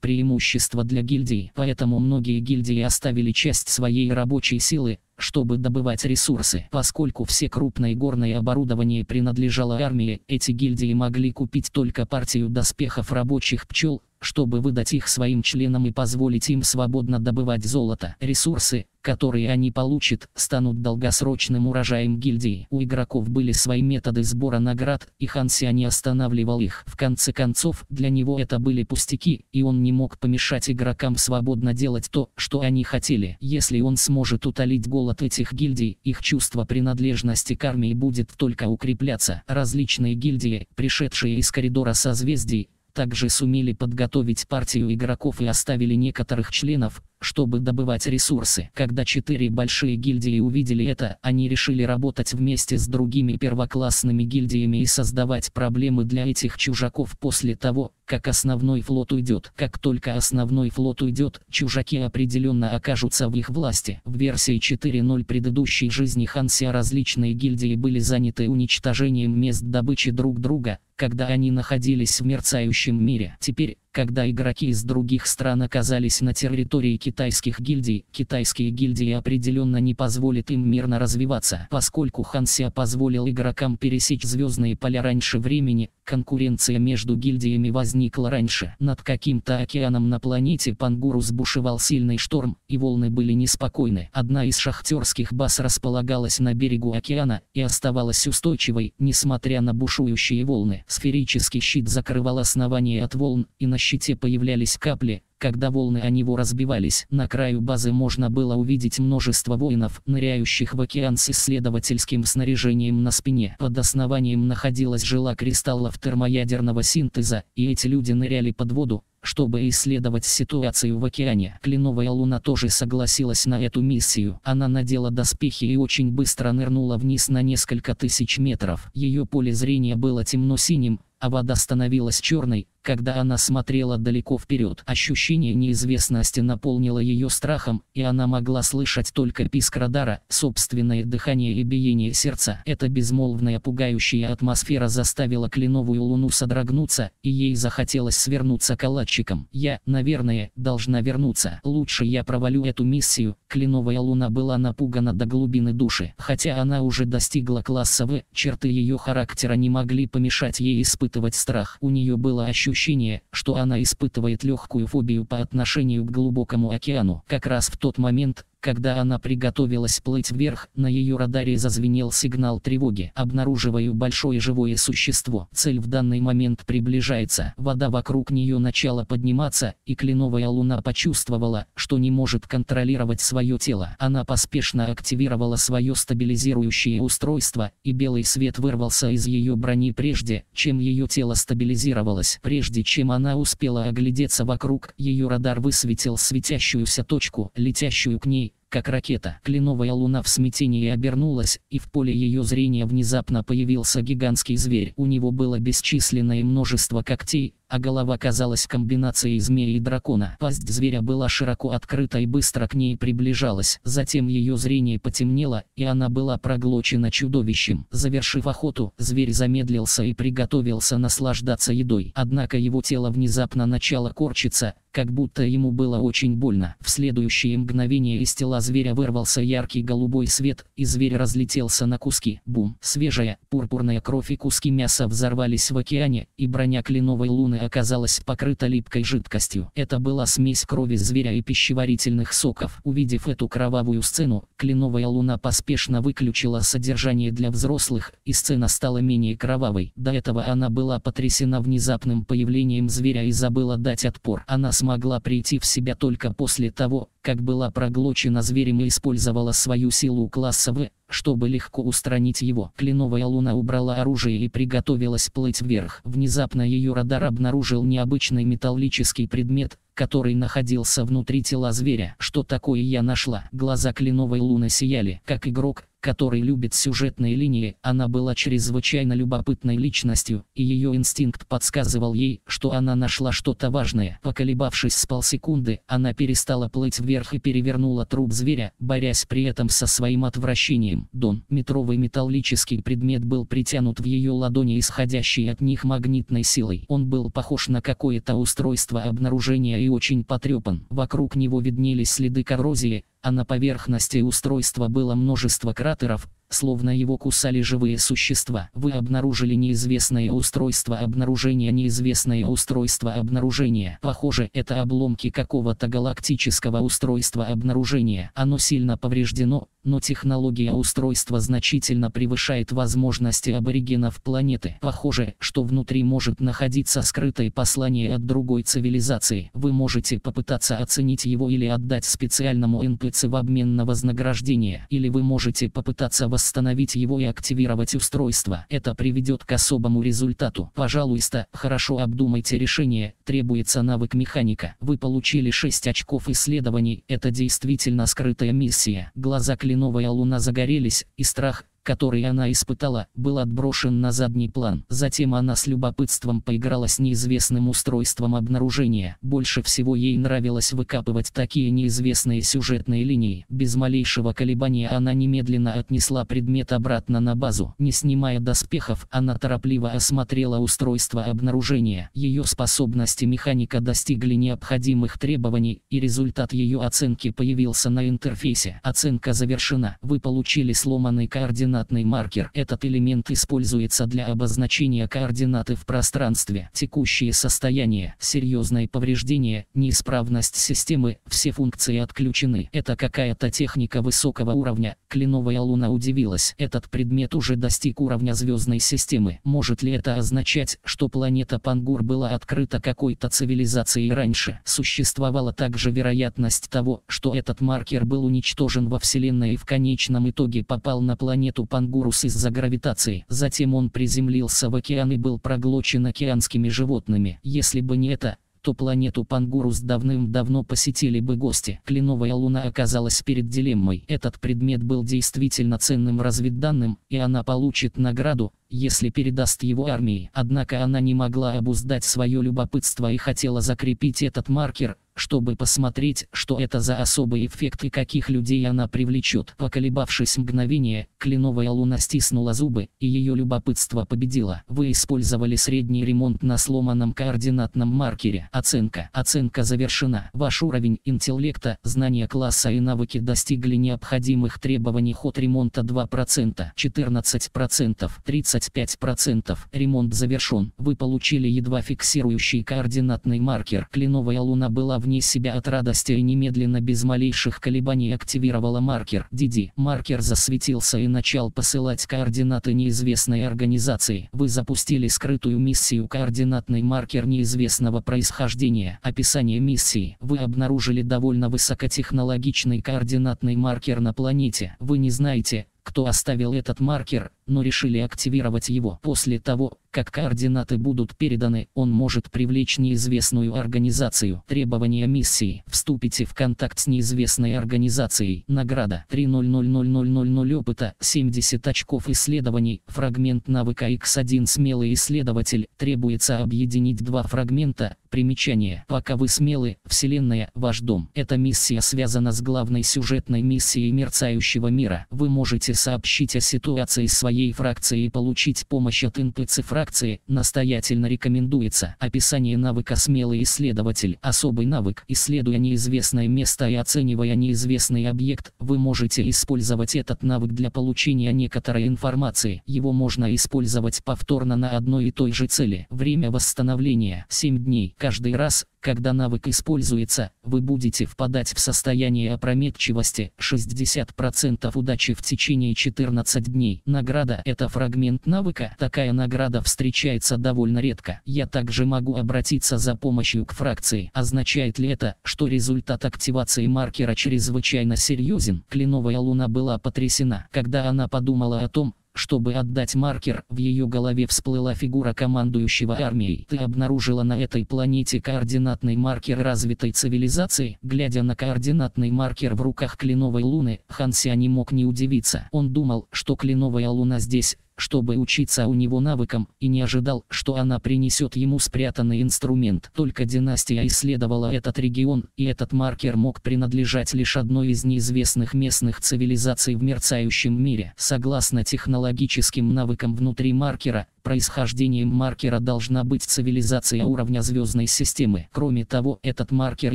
Speaker 1: преимущество для гильдии. Поэтому многие гильдии оставили часть своей рабочей силы, чтобы добывать ресурсы. Поскольку все крупное горное оборудование принадлежало армии, эти гильдии могли купить только партию доспехов рабочих пчел, чтобы выдать их своим членам и позволить им свободно добывать золото. Ресурсы, которые они получат, станут долгосрочным урожаем гильдии. У игроков были свои методы сбора наград, и Ханси не останавливал их. В конце концов, для него это были пустяки, и он не мог помешать игрокам свободно делать то, что они хотели. Если он сможет утолить голод этих гильдий, их чувство принадлежности к армии будет только укрепляться. Различные гильдии, пришедшие из коридора созвездий, также сумели подготовить партию игроков и оставили некоторых членов, чтобы добывать ресурсы. Когда четыре большие гильдии увидели это, они решили работать вместе с другими первоклассными гильдиями и создавать проблемы для этих чужаков после того, как основной флот уйдет. Как только основной флот уйдет, чужаки определенно окажутся в их власти. В версии 4.0 предыдущей жизни Хансия различные гильдии были заняты уничтожением мест добычи друг друга, когда они находились в мерцающем мире. Теперь, когда игроки из других стран оказались на территории китайских гильдий, китайские гильдии определенно не позволят им мирно развиваться. Поскольку Хансия позволил игрокам пересечь звездные поля раньше времени, конкуренция между гильдиями возникла раньше. Над каким-то океаном на планете Пангурус бушевал сильный шторм, и волны были неспокойны. Одна из шахтерских баз располагалась на берегу океана и оставалась устойчивой, несмотря на бушующие волны. Сферический щит закрывал основание от волн, и на щите появлялись капли, когда волны о него разбивались. На краю базы можно было увидеть множество воинов, ныряющих в океан с исследовательским снаряжением на спине. Под основанием находилась жила кристаллов термоядерного синтеза, и эти люди ныряли под воду, чтобы исследовать ситуацию в океане. Кленовая луна тоже согласилась на эту миссию. Она надела доспехи и очень быстро нырнула вниз на несколько тысяч метров. Ее поле зрения было темно-синим, а вода становилась черной, когда она смотрела далеко вперед. Ощущение неизвестности наполнило ее страхом, и она могла слышать только писк радара, собственное дыхание и биение сердца. Эта безмолвная пугающая атмосфера заставила кленовую луну содрогнуться, и ей захотелось свернуться калачиком. Я, наверное, должна вернуться. Лучше я провалю эту миссию. Кленовая луна была напугана до глубины души. Хотя она уже достигла класса В, черты ее характера не могли помешать ей испытывать страх. У нее было ощущение ощущение, что она испытывает легкую фобию по отношению к глубокому океану. Как раз в тот момент, когда она приготовилась плыть вверх, на ее радаре зазвенел сигнал тревоги. Обнаруживаю большое живое существо. Цель в данный момент приближается. Вода вокруг нее начала подниматься, и кленовая луна почувствовала, что не может контролировать свое тело. Она поспешно активировала свое стабилизирующее устройство, и белый свет вырвался из ее брони прежде, чем ее тело стабилизировалось. Прежде чем она успела оглядеться вокруг, ее радар высветил светящуюся точку, летящую к ней, как ракета. Кленовая луна в смятении обернулась, и в поле ее зрения внезапно появился гигантский зверь. У него было бесчисленное множество когтей, а голова казалась комбинацией змеи и дракона. Пасть зверя была широко открыта и быстро к ней приближалась. Затем ее зрение потемнело, и она была проглочена чудовищем. Завершив охоту, зверь замедлился и приготовился наслаждаться едой. Однако его тело внезапно начало корчиться, как будто ему было очень больно. В следующее мгновение из тела зверя вырвался яркий голубой свет, и зверь разлетелся на куски. Бум! Свежая, пурпурная кровь и куски мяса взорвались в океане, и броня кленовой луны оказалась покрыта липкой жидкостью. Это была смесь крови зверя и пищеварительных соков. Увидев эту кровавую сцену, кленовая луна поспешно выключила содержание для взрослых, и сцена стала менее кровавой. До этого она была потрясена внезапным появлением зверя и забыла дать отпор. Она смогла прийти в себя только после того, как была проглочена зверем и использовала свою силу класса В, чтобы легко устранить его. Кленовая луна убрала оружие и приготовилась плыть вверх. Внезапно ее радар обнаружил необычный металлический предмет, который находился внутри тела зверя. Что такое я нашла? Глаза кленовой луны сияли. Как игрок, который любит сюжетные линии, она была чрезвычайно любопытной личностью, и ее инстинкт подсказывал ей, что она нашла что-то важное. Поколебавшись с полсекунды, она перестала плыть вверх и перевернула труп зверя, борясь при этом со своим отвращением. Дон, метровый металлический предмет был притянут в ее ладони исходящей от них магнитной силой. Он был похож на какое-то устройство обнаружения и очень потрепан. Вокруг него виднелись следы коррозии, а на поверхности устройства было множество кратеров, словно его кусали живые существа. Вы обнаружили неизвестное устройство обнаружения неизвестное устройство обнаружения. Похоже, это обломки какого-то галактического устройства обнаружения. Оно сильно повреждено, но технология устройства значительно превышает возможности аборигенов планеты. Похоже, что внутри может находиться скрытое послание от другой цивилизации. Вы можете попытаться оценить его или отдать специальному НПЦ в обмен на вознаграждение. Или вы можете попытаться восстановить его и активировать устройство. Это приведет к особому результату. Пожалуйста, хорошо обдумайте решение, требуется навык механика. Вы получили 6 очков исследований, это действительно скрытая миссия. Глаза кленовая луна загорелись, и страх, который она испытала, был отброшен на задний план. Затем она с любопытством поиграла с неизвестным устройством обнаружения. Больше всего ей нравилось выкапывать такие неизвестные сюжетные линии. Без малейшего колебания она немедленно отнесла предмет обратно на базу. Не снимая доспехов, она торопливо осмотрела устройство обнаружения. Ее способности механика достигли необходимых требований, и результат ее оценки появился на интерфейсе. Оценка завершена. Вы получили сломанный координат координатный маркер. Этот элемент используется для обозначения координаты в пространстве. Текущее состояние, серьезное повреждение, неисправность системы, все функции отключены. Это какая-то техника высокого уровня. Кленовая луна удивилась. Этот предмет уже достиг уровня звездной системы. Может ли это означать, что планета Пангур была открыта какой-то цивилизацией раньше? Существовала также вероятность того, что этот маркер был уничтожен во Вселенной и в конечном итоге попал на планету Пангурус из-за гравитации. Затем он приземлился в океан и был проглочен океанскими животными. Если бы не это, то планету Пангурус давным-давно посетили бы гости. Кленовая луна оказалась перед дилеммой. Этот предмет был действительно ценным разведданным, и она получит награду, если передаст его армии. Однако она не могла обуздать свое любопытство и хотела закрепить этот маркер, чтобы посмотреть, что это за особый эффект и каких людей она привлечет. Поколебавшись мгновение, кленовая луна стиснула зубы, и ее любопытство победило. Вы использовали средний ремонт на сломанном координатном маркере. Оценка. Оценка завершена. Ваш уровень интеллекта, знания класса и навыки достигли необходимых требований. Ход ремонта 2%, 14%, 35%. Ремонт завершен. Вы получили едва фиксирующий координатный маркер. Кленовая луна была вне себя от радости и немедленно без малейших колебаний активировала маркер. Диди. Маркер засветился и начал посылать координаты неизвестной организации. Вы запустили скрытую миссию координатный маркер неизвестного происхождения. Описание миссии. Вы обнаружили довольно высокотехнологичный координатный маркер на планете. Вы не знаете, кто оставил этот маркер, но решили активировать его. После того, как координаты будут переданы, он может привлечь неизвестную организацию. Требования миссии. Вступите в контакт с неизвестной организацией. Награда 3000000 опыта, 70 очков исследований. Фрагмент навыка X1 смелый исследователь. Требуется объединить два фрагмента. Примечание. Пока вы смелы, Вселенная – ваш дом. Эта миссия связана с главной сюжетной миссией мерцающего мира. Вы можете сообщить о ситуации своей фракции и получить помощь от НПЦ фракции. Настоятельно рекомендуется. Описание навыка «Смелый исследователь». Особый навык. Исследуя неизвестное место и оценивая неизвестный объект, вы можете использовать этот навык для получения некоторой информации. Его можно использовать повторно на одной и той же цели. Время восстановления – 7 дней. Каждый раз, когда навык используется, вы будете впадать в состояние опрометчивости, 60% удачи в течение 14 дней. Награда – это фрагмент навыка, такая награда встречается довольно редко. Я также могу обратиться за помощью к фракции. Означает ли это, что результат активации маркера чрезвычайно серьезен? Кленовая луна была потрясена, когда она подумала о том, чтобы отдать маркер, в ее голове всплыла фигура командующего армией. Ты обнаружила на этой планете координатный маркер развитой цивилизации. Глядя на координатный маркер в руках кленовой луны, Ханся не мог не удивиться. Он думал, что кленовая луна здесь, чтобы учиться у него навыкам, и не ожидал, что она принесет ему спрятанный инструмент. Только династия исследовала этот регион, и этот маркер мог принадлежать лишь одной из неизвестных местных цивилизаций в мерцающем мире. Согласно технологическим навыкам внутри маркера, Происхождением маркера должна быть цивилизация уровня звездной системы. Кроме того, этот маркер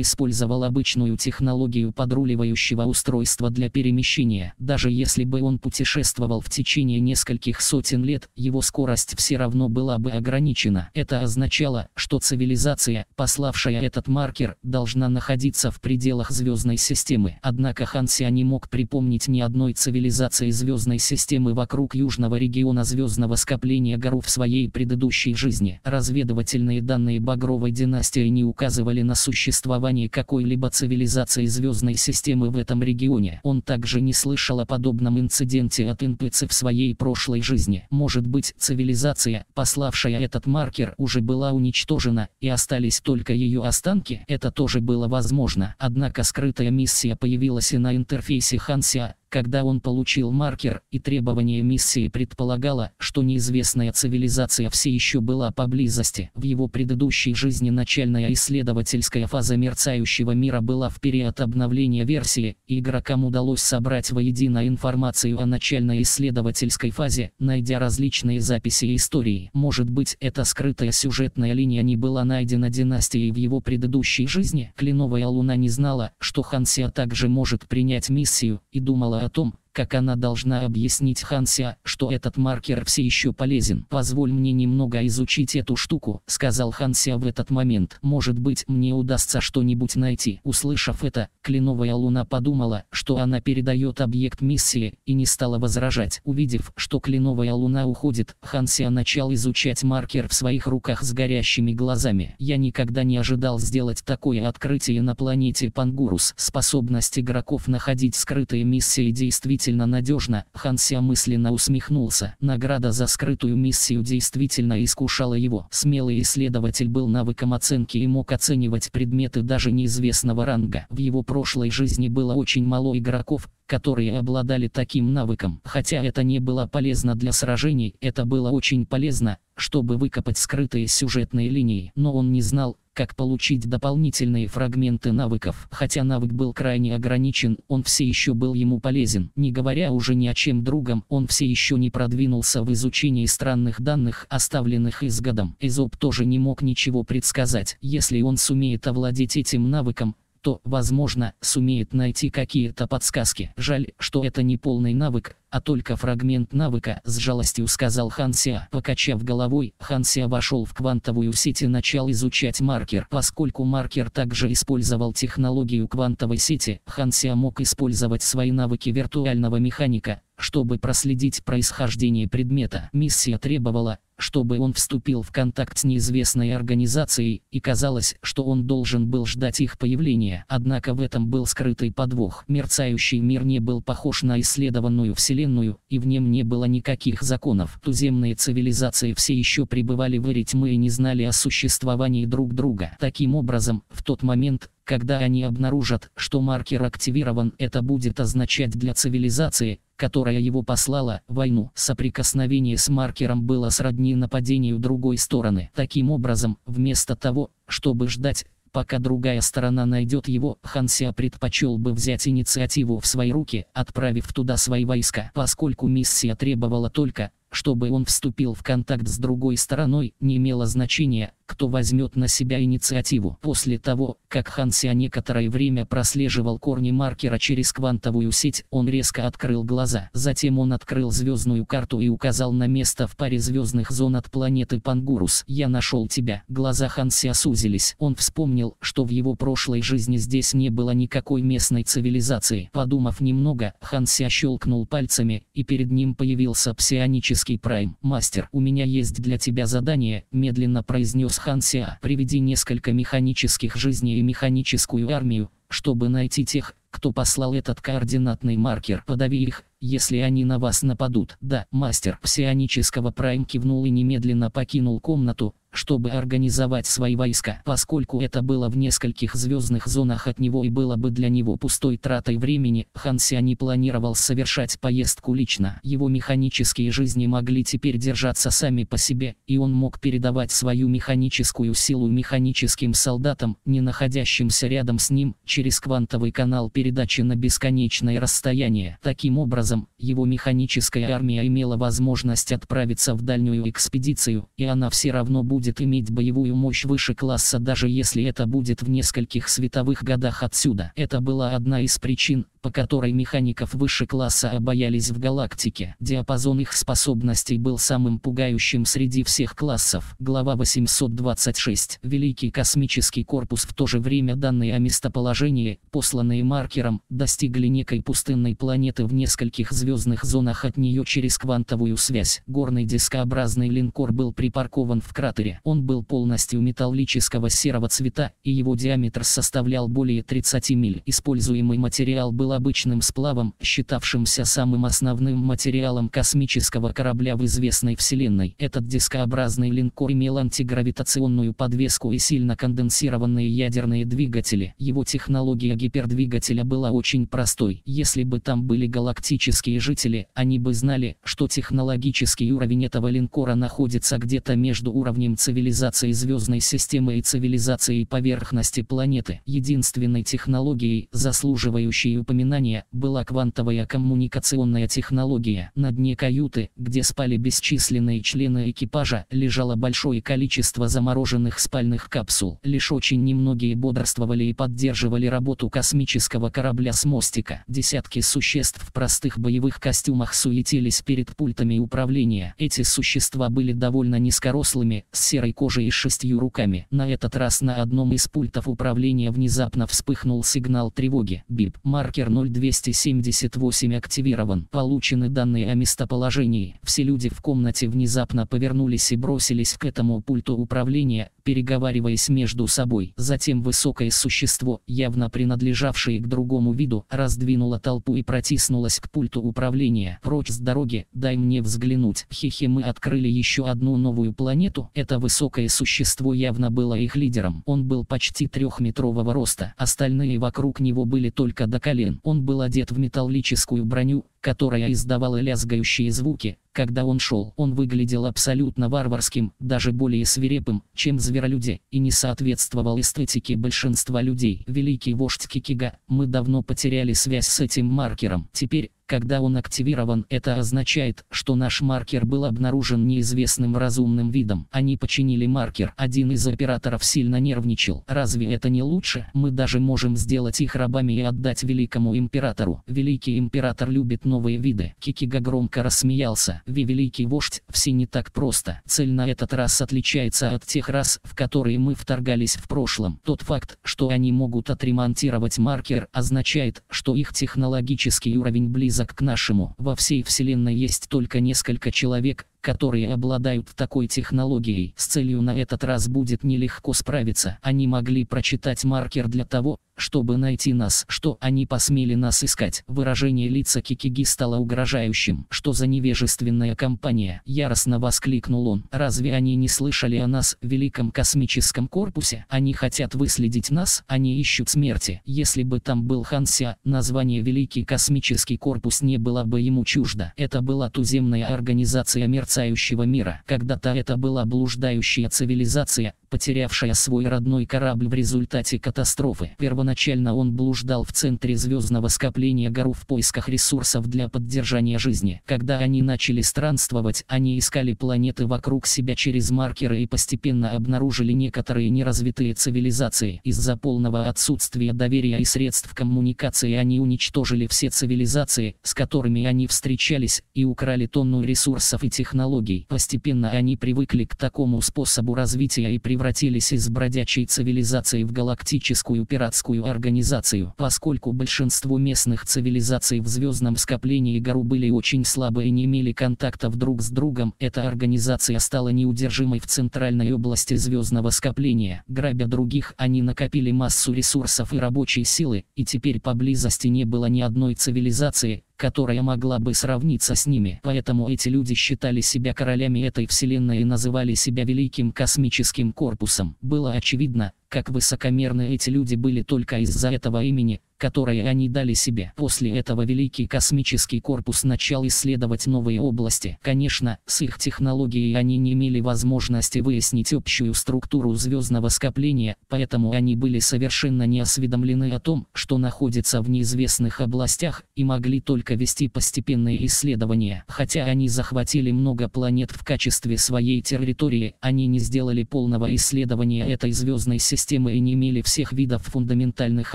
Speaker 1: использовал обычную технологию подруливающего устройства для перемещения. Даже если бы он путешествовал в течение нескольких сотен лет, его скорость все равно была бы ограничена. Это означало, что цивилизация, пославшая этот маркер, должна находиться в пределах звездной системы. Однако Ханси не мог припомнить ни одной цивилизации звездной системы вокруг южного региона звездного скопления горов в своей предыдущей жизни. Разведывательные данные Багровой династии не указывали на существование какой-либо цивилизации звездной системы в этом регионе. Он также не слышал о подобном инциденте от НПЦ в своей прошлой жизни. Может быть, цивилизация, пославшая этот маркер, уже была уничтожена, и остались только ее останки? Это тоже было возможно. Однако скрытая миссия появилась и на интерфейсе Хансия, когда он получил маркер, и требование миссии предполагало, что неизвестная цивилизация все еще была поблизости. В его предыдущей жизни начальная исследовательская фаза мерцающего мира была в период обновления версии, и игрокам удалось собрать воедино информацию о начальной исследовательской фазе, найдя различные записи истории. Может быть, эта скрытая сюжетная линия не была найдена династией в его предыдущей жизни? Кленовая луна не знала, что Хансия также может принять миссию, и думала о том, как она должна объяснить Ханся, что этот маркер все еще полезен. «Позволь мне немного изучить эту штуку», — сказал Ханся в этот момент. «Может быть, мне удастся что-нибудь найти». Услышав это, Кленовая Луна подумала, что она передает объект миссии, и не стала возражать. Увидев, что Кленовая Луна уходит, Ханся начал изучать маркер в своих руках с горящими глазами. «Я никогда не ожидал сделать такое открытие на планете Пангурус. Способность игроков находить скрытые миссии действительно действительно надежно, Ханся мысленно усмехнулся. Награда за скрытую миссию действительно искушала его. Смелый исследователь был навыком оценки и мог оценивать предметы даже неизвестного ранга. В его прошлой жизни было очень мало игроков, которые обладали таким навыком. Хотя это не было полезно для сражений, это было очень полезно, чтобы выкопать скрытые сюжетные линии. Но он не знал, как получить дополнительные фрагменты навыков. Хотя навык был крайне ограничен, он все еще был ему полезен. Не говоря уже ни о чем другом, он все еще не продвинулся в изучении странных данных, оставленных изгодом. Эзоп тоже не мог ничего предсказать. Если он сумеет овладеть этим навыком, то, возможно, сумеет найти какие-то подсказки. Жаль, что это не полный навык, а только фрагмент навыка, с жалостью сказал Хансия. Покачав головой, Хансия вошел в квантовую сеть и начал изучать маркер. Поскольку маркер также использовал технологию квантовой сети, Хансия мог использовать свои навыки виртуального механика, чтобы проследить происхождение предмета. Миссия требовала, чтобы он вступил в контакт с неизвестной организацией, и казалось, что он должен был ждать их появления. Однако в этом был скрытый подвох. Мерцающий мир не был похож на исследованную Вселенную, и в нем не было никаких законов. Туземные цивилизации все еще пребывали в тьмы и не знали о существовании друг друга. Таким образом, в тот момент, когда они обнаружат, что маркер активирован, это будет означать для цивилизации, которая его послала, войну. Соприкосновение с маркером было сродни нападению другой стороны. Таким образом, вместо того, чтобы ждать, пока другая сторона найдет его, Хансия предпочел бы взять инициативу в свои руки, отправив туда свои войска. Поскольку миссия требовала только, чтобы он вступил в контакт с другой стороной, не имело значения, кто возьмет на себя инициативу. После того, как Ханся некоторое время прослеживал корни маркера через квантовую сеть, он резко открыл глаза. Затем он открыл звездную карту и указал на место в паре звездных зон от планеты Пангурус. «Я нашел тебя». Глаза Ханся сузились. Он вспомнил, что в его прошлой жизни здесь не было никакой местной цивилизации. Подумав немного, Ханся щелкнул пальцами, и перед ним появился псионический прайм. «Мастер, у меня есть для тебя задание», медленно произнес Хансиа. Приведи несколько механических жизней и механическую армию, чтобы найти тех, кто послал этот координатный маркер. Подави их, если они на вас нападут. Да, мастер псионического прайм кивнул и немедленно покинул комнату, чтобы организовать свои войска, поскольку это было в нескольких звездных зонах от него и было бы для него пустой тратой времени, Ханся не планировал совершать поездку лично. Его механические жизни могли теперь держаться сами по себе, и он мог передавать свою механическую силу механическим солдатам, не находящимся рядом с ним, через квантовый канал передачи на бесконечное расстояние. Таким образом, его механическая армия имела возможность отправиться в дальнюю экспедицию, и она все равно будет иметь боевую мощь выше класса даже если это будет в нескольких световых годах отсюда. Это была одна из причин, по которой механиков выше класса обоялись в галактике. Диапазон их способностей был самым пугающим среди всех классов. Глава 826. Великий космический корпус в то же время данные о местоположении, посланные маркером, достигли некой пустынной планеты в нескольких звездных зонах от нее через квантовую связь. Горный дискообразный линкор был припаркован в кратере. Он был полностью металлического серого цвета, и его диаметр составлял более 30 миль. Используемый материал был обычным сплавом, считавшимся самым основным материалом космического корабля в известной Вселенной. Этот дискообразный линкор имел антигравитационную подвеску и сильно конденсированные ядерные двигатели. Его технология гипердвигателя была очень простой. Если бы там были галактические жители, они бы знали, что технологический уровень этого линкора находится где-то между уровнем цивилизации звездной системы и цивилизацией поверхности планеты. Единственной технологией, заслуживающей упоминания воспоминания, была квантовая коммуникационная технология. На дне каюты, где спали бесчисленные члены экипажа, лежало большое количество замороженных спальных капсул. Лишь очень немногие бодрствовали и поддерживали работу космического корабля с мостика. Десятки существ в простых боевых костюмах суетились перед пультами управления. Эти существа были довольно низкорослыми, с серой кожей и шестью руками. На этот раз на одном из пультов управления внезапно вспыхнул сигнал тревоги. Бип. Маркер 0278 активирован. Получены данные о местоположении. Все люди в комнате внезапно повернулись и бросились к этому пульту управления, переговариваясь между собой. Затем высокое существо, явно принадлежавшее к другому виду, раздвинуло толпу и протиснулось к пульту управления. Прочь с дороги, дай мне взглянуть. Хихи мы открыли еще одну новую планету. Это высокое существо явно было их лидером. Он был почти трехметрового роста. Остальные вокруг него были только до колен. Он был одет в металлическую броню, которая издавала лязгающие звуки, когда он шел. Он выглядел абсолютно варварским, даже более свирепым, чем зверолюди, и не соответствовал эстетике большинства людей. Великий вождь Кикига, мы давно потеряли связь с этим маркером. Теперь, когда он активирован, это означает, что наш маркер был обнаружен неизвестным разумным видом. Они починили маркер. Один из операторов сильно нервничал. Разве это не лучше? Мы даже можем сделать их рабами и отдать великому императору. Великий император любит новые виды. Кикига громко рассмеялся. Ви великий вождь, все не так просто. Цель на этот раз отличается от тех раз, в которые мы вторгались в прошлом. Тот факт, что они могут отремонтировать маркер, означает, что их технологический уровень близок к нашему. Во всей Вселенной есть только несколько человек, которые обладают такой технологией. С целью на этот раз будет нелегко справиться. Они могли прочитать маркер для того, чтобы найти нас, что они посмели нас искать. Выражение лица Кикиги стало угрожающим. Что за невежественная компания? Яростно воскликнул он. Разве они не слышали о нас, великом космическом корпусе? Они хотят выследить нас, они ищут смерти. Если бы там был Ханся, название Великий космический корпус не было бы ему чуждо. Это была туземная организация мерцания мерцающего мира. Когда-то это была блуждающая цивилизация, потерявшая свой родной корабль в результате катастрофы. Первоначально он блуждал в центре звездного скопления гору в поисках ресурсов для поддержания жизни. Когда они начали странствовать, они искали планеты вокруг себя через маркеры и постепенно обнаружили некоторые неразвитые цивилизации. Из-за полного отсутствия доверия и средств коммуникации они уничтожили все цивилизации, с которыми они встречались, и украли тонну ресурсов и технологий. Постепенно они привыкли к такому способу развития и превратились из бродячей цивилизации в галактическую пиратскую организацию. Поскольку большинство местных цивилизаций в звездном скоплении гору были очень слабы и не имели контактов друг с другом, эта организация стала неудержимой в центральной области звездного скопления. Грабя других, они накопили массу ресурсов и рабочей силы, и теперь поблизости не было ни одной цивилизации, которая могла бы сравниться с ними. Поэтому эти люди считали себя королями этой вселенной и называли себя Великим Космическим Корпусом. Было очевидно, как высокомерны эти люди были только из-за этого имени, которое они дали себе. После этого Великий космический корпус начал исследовать новые области. Конечно, с их технологией они не имели возможности выяснить общую структуру звездного скопления, поэтому они были совершенно не осведомлены о том, что находится в неизвестных областях, и могли только вести постепенные исследования. Хотя они захватили много планет в качестве своей территории, они не сделали полного исследования этой звездной системы и не имели всех видов фундаментальных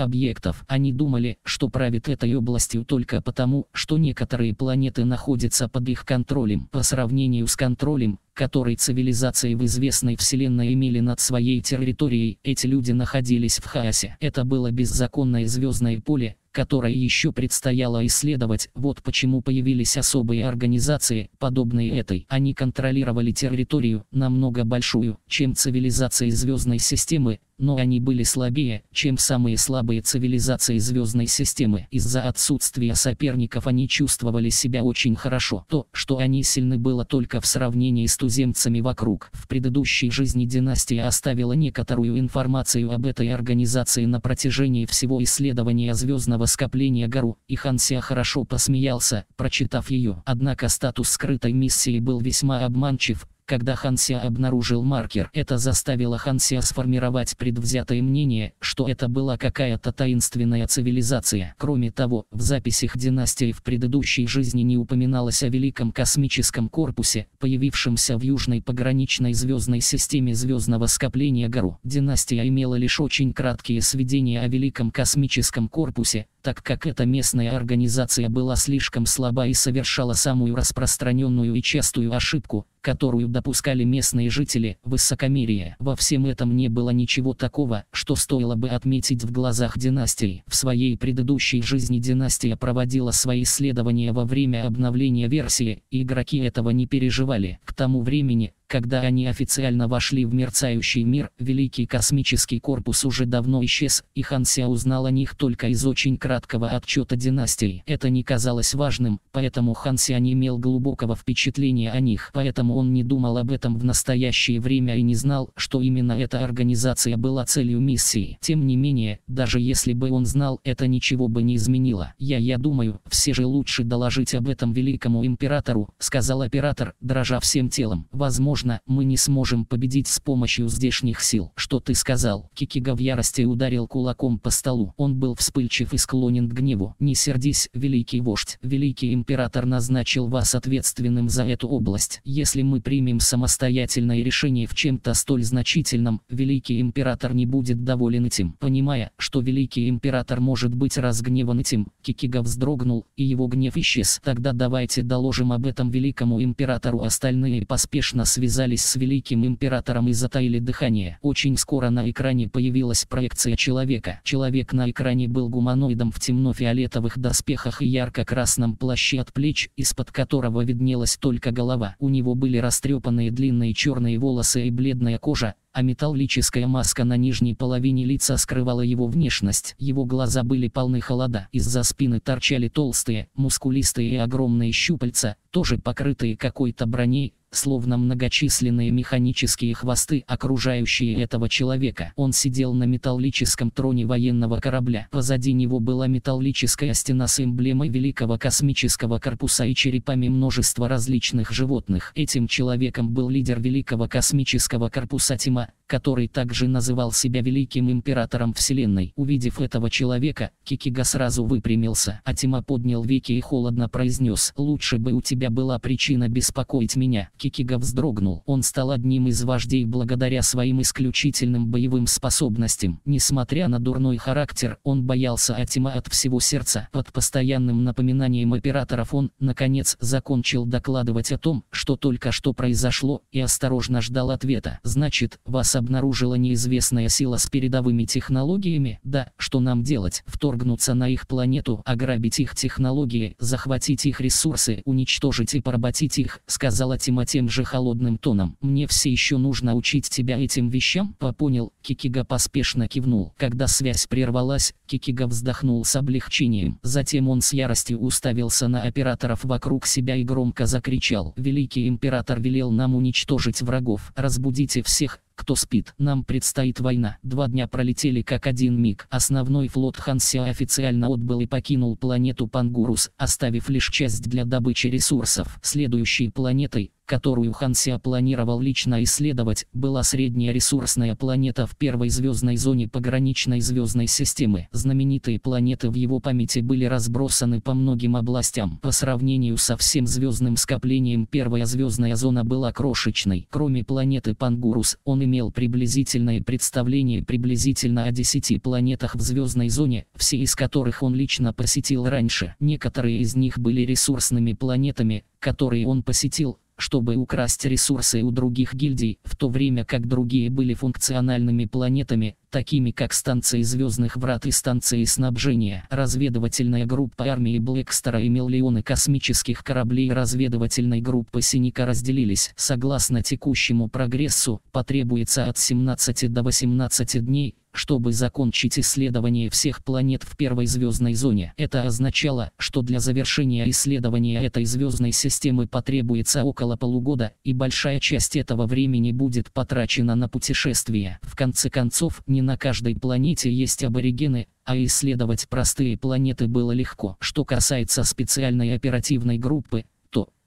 Speaker 1: объектов. Они думали, что правит этой областью только потому, что некоторые планеты находятся под их контролем. По сравнению с контролем, который цивилизации в известной вселенной имели над своей территорией, эти люди находились в хаосе. Это было беззаконное звездное поле, которое еще предстояло исследовать. Вот почему появились особые организации, подобные этой. Они контролировали территорию, намного большую, чем цивилизации звездной системы, но они были слабее, чем самые слабые цивилизации звездной системы. Из-за отсутствия соперников они чувствовали себя очень хорошо. То, что они сильны было только в сравнении с туземцами вокруг. В предыдущей жизни династия оставила некоторую информацию об этой организации на протяжении всего исследования звездного скопления Гару, и Хансия хорошо посмеялся, прочитав ее. Однако статус скрытой миссии был весьма обманчив, когда Хансия обнаружил маркер, это заставило Хансия сформировать предвзятое мнение, что это была какая-то таинственная цивилизация. Кроме того, в записях династии в предыдущей жизни не упоминалось о великом космическом корпусе, появившемся в южной пограничной звездной системе звездного скопления Гару. Династия имела лишь очень краткие сведения о великом космическом корпусе, так как эта местная организация была слишком слаба и совершала самую распространенную и частую ошибку, которую допускали местные жители, высокомерие. Во всем этом не было ничего такого, что стоило бы отметить в глазах династии. В своей предыдущей жизни династия проводила свои исследования во время обновления версии, и игроки этого не переживали. К тому времени, Когда они официально вошли в мерцающий мир, Великий космический корпус уже давно исчез, и Ханся узнал о них только из очень краткого отчета династии. Это не казалось важным, поэтому Ханся не имел глубокого впечатления о них, поэтому он не думал об этом в настоящее время и не знал, что именно эта организация была целью миссии. Тем не менее, даже если бы он знал, это ничего бы не изменило. Я, я думаю, все же лучше доложить об этом великому императору, сказал оператор, дрожа всем телом. Возможно, Возможно, мы не сможем победить с помощью здешних сил. Что ты сказал? Кикига в ярости ударил кулаком по столу. Он был вспыльчив и склонен к гневу. Не сердись, великий вождь. Великий император назначил вас ответственным за эту область. Если мы примем самостоятельное решение в чем-то столь значительном, великий император не будет доволен этим. Понимая, что великий император может быть разгневан этим, Кикига вздрогнул, и его гнев исчез. Тогда давайте доложим об этом великому императору. Остальные поспешно связались связались с великим императором и затаили дыхание. Очень скоро на экране появилась проекция человека. Человек на экране был гуманоидом в темно-фиолетовых доспехах и ярко-красном плаще от плеч, из-под которого виднелась только голова. У него были растрепанные длинные черные волосы и бледная кожа, а металлическая маска на нижней половине лица скрывала его внешность. Его глаза были полны холода. Из-за спины торчали толстые, мускулистые и огромные щупальца, тоже покрытые какой-то броней, словно многочисленные механические хвосты, окружающие этого человека. Он сидел на металлическом троне военного корабля. Позади него была металлическая стена с эмблемой Великого космического корпуса и черепами множества различных животных. Этим человеком был лидер Великого космического корпуса Тима, который также называл себя Великим Императором Вселенной. Увидев этого человека, Кикига сразу выпрямился, а Тима поднял веки и холодно произнес «Лучше бы у тебя была причина беспокоить меня». Кикига вздрогнул. Он стал одним из вождей благодаря своим исключительным боевым способностям. Несмотря на дурной характер, он боялся Атима от всего сердца. Под постоянным напоминанием операторов он, наконец, закончил докладывать о том, что только что произошло, и осторожно ждал ответа. «Значит, вас обнаружила неизвестная сила с передовыми технологиями? Да, что нам делать? Вторгнуться на их планету, ограбить их технологии, захватить их ресурсы, уничтожить и поработить их, сказала Тима тем же холодным тоном. Мне все еще нужно учить тебя этим вещам? Попонял, Кикига поспешно кивнул. Когда связь прервалась, Кикига вздохнул с облегчением. Затем он с яростью уставился на операторов вокруг себя и громко закричал. Великий император велел нам уничтожить врагов. Разбудите всех, кто спит. Нам предстоит война. Два дня пролетели как один миг. Основной флот Ханся официально отбыл и покинул планету Пангурус, оставив лишь часть для добычи ресурсов. Следующей планетой, которую Ханся планировал лично исследовать, была средняя ресурсная планета в первой звездной зоне пограничной звездной системы. Знаменитые планеты в его памяти были разбросаны по многим областям. По сравнению со всем звездным скоплением первая звездная зона была крошечной. Кроме планеты Пангурус, он имел приблизительное представление приблизительно о 10 планетах в звездной зоне, все из которых он лично посетил раньше. Некоторые из них были ресурсными планетами, которые он посетил, чтобы украсть ресурсы у других гильдий, в то время как другие были функциональными планетами, такими как станции звездных врат и станции снабжения. Разведывательная группа армии Блэкстера и миллионы космических кораблей разведывательной группы Синика разделились. Согласно текущему прогрессу, потребуется от 17 до 18 дней, чтобы закончить исследование всех планет в первой звездной зоне. Это означало, что для завершения исследования этой звездной системы потребуется около полугода, и большая часть этого времени будет потрачена на путешествия. В конце концов, не на каждой планете есть аборигены, а исследовать простые планеты было легко. Что касается специальной оперативной группы,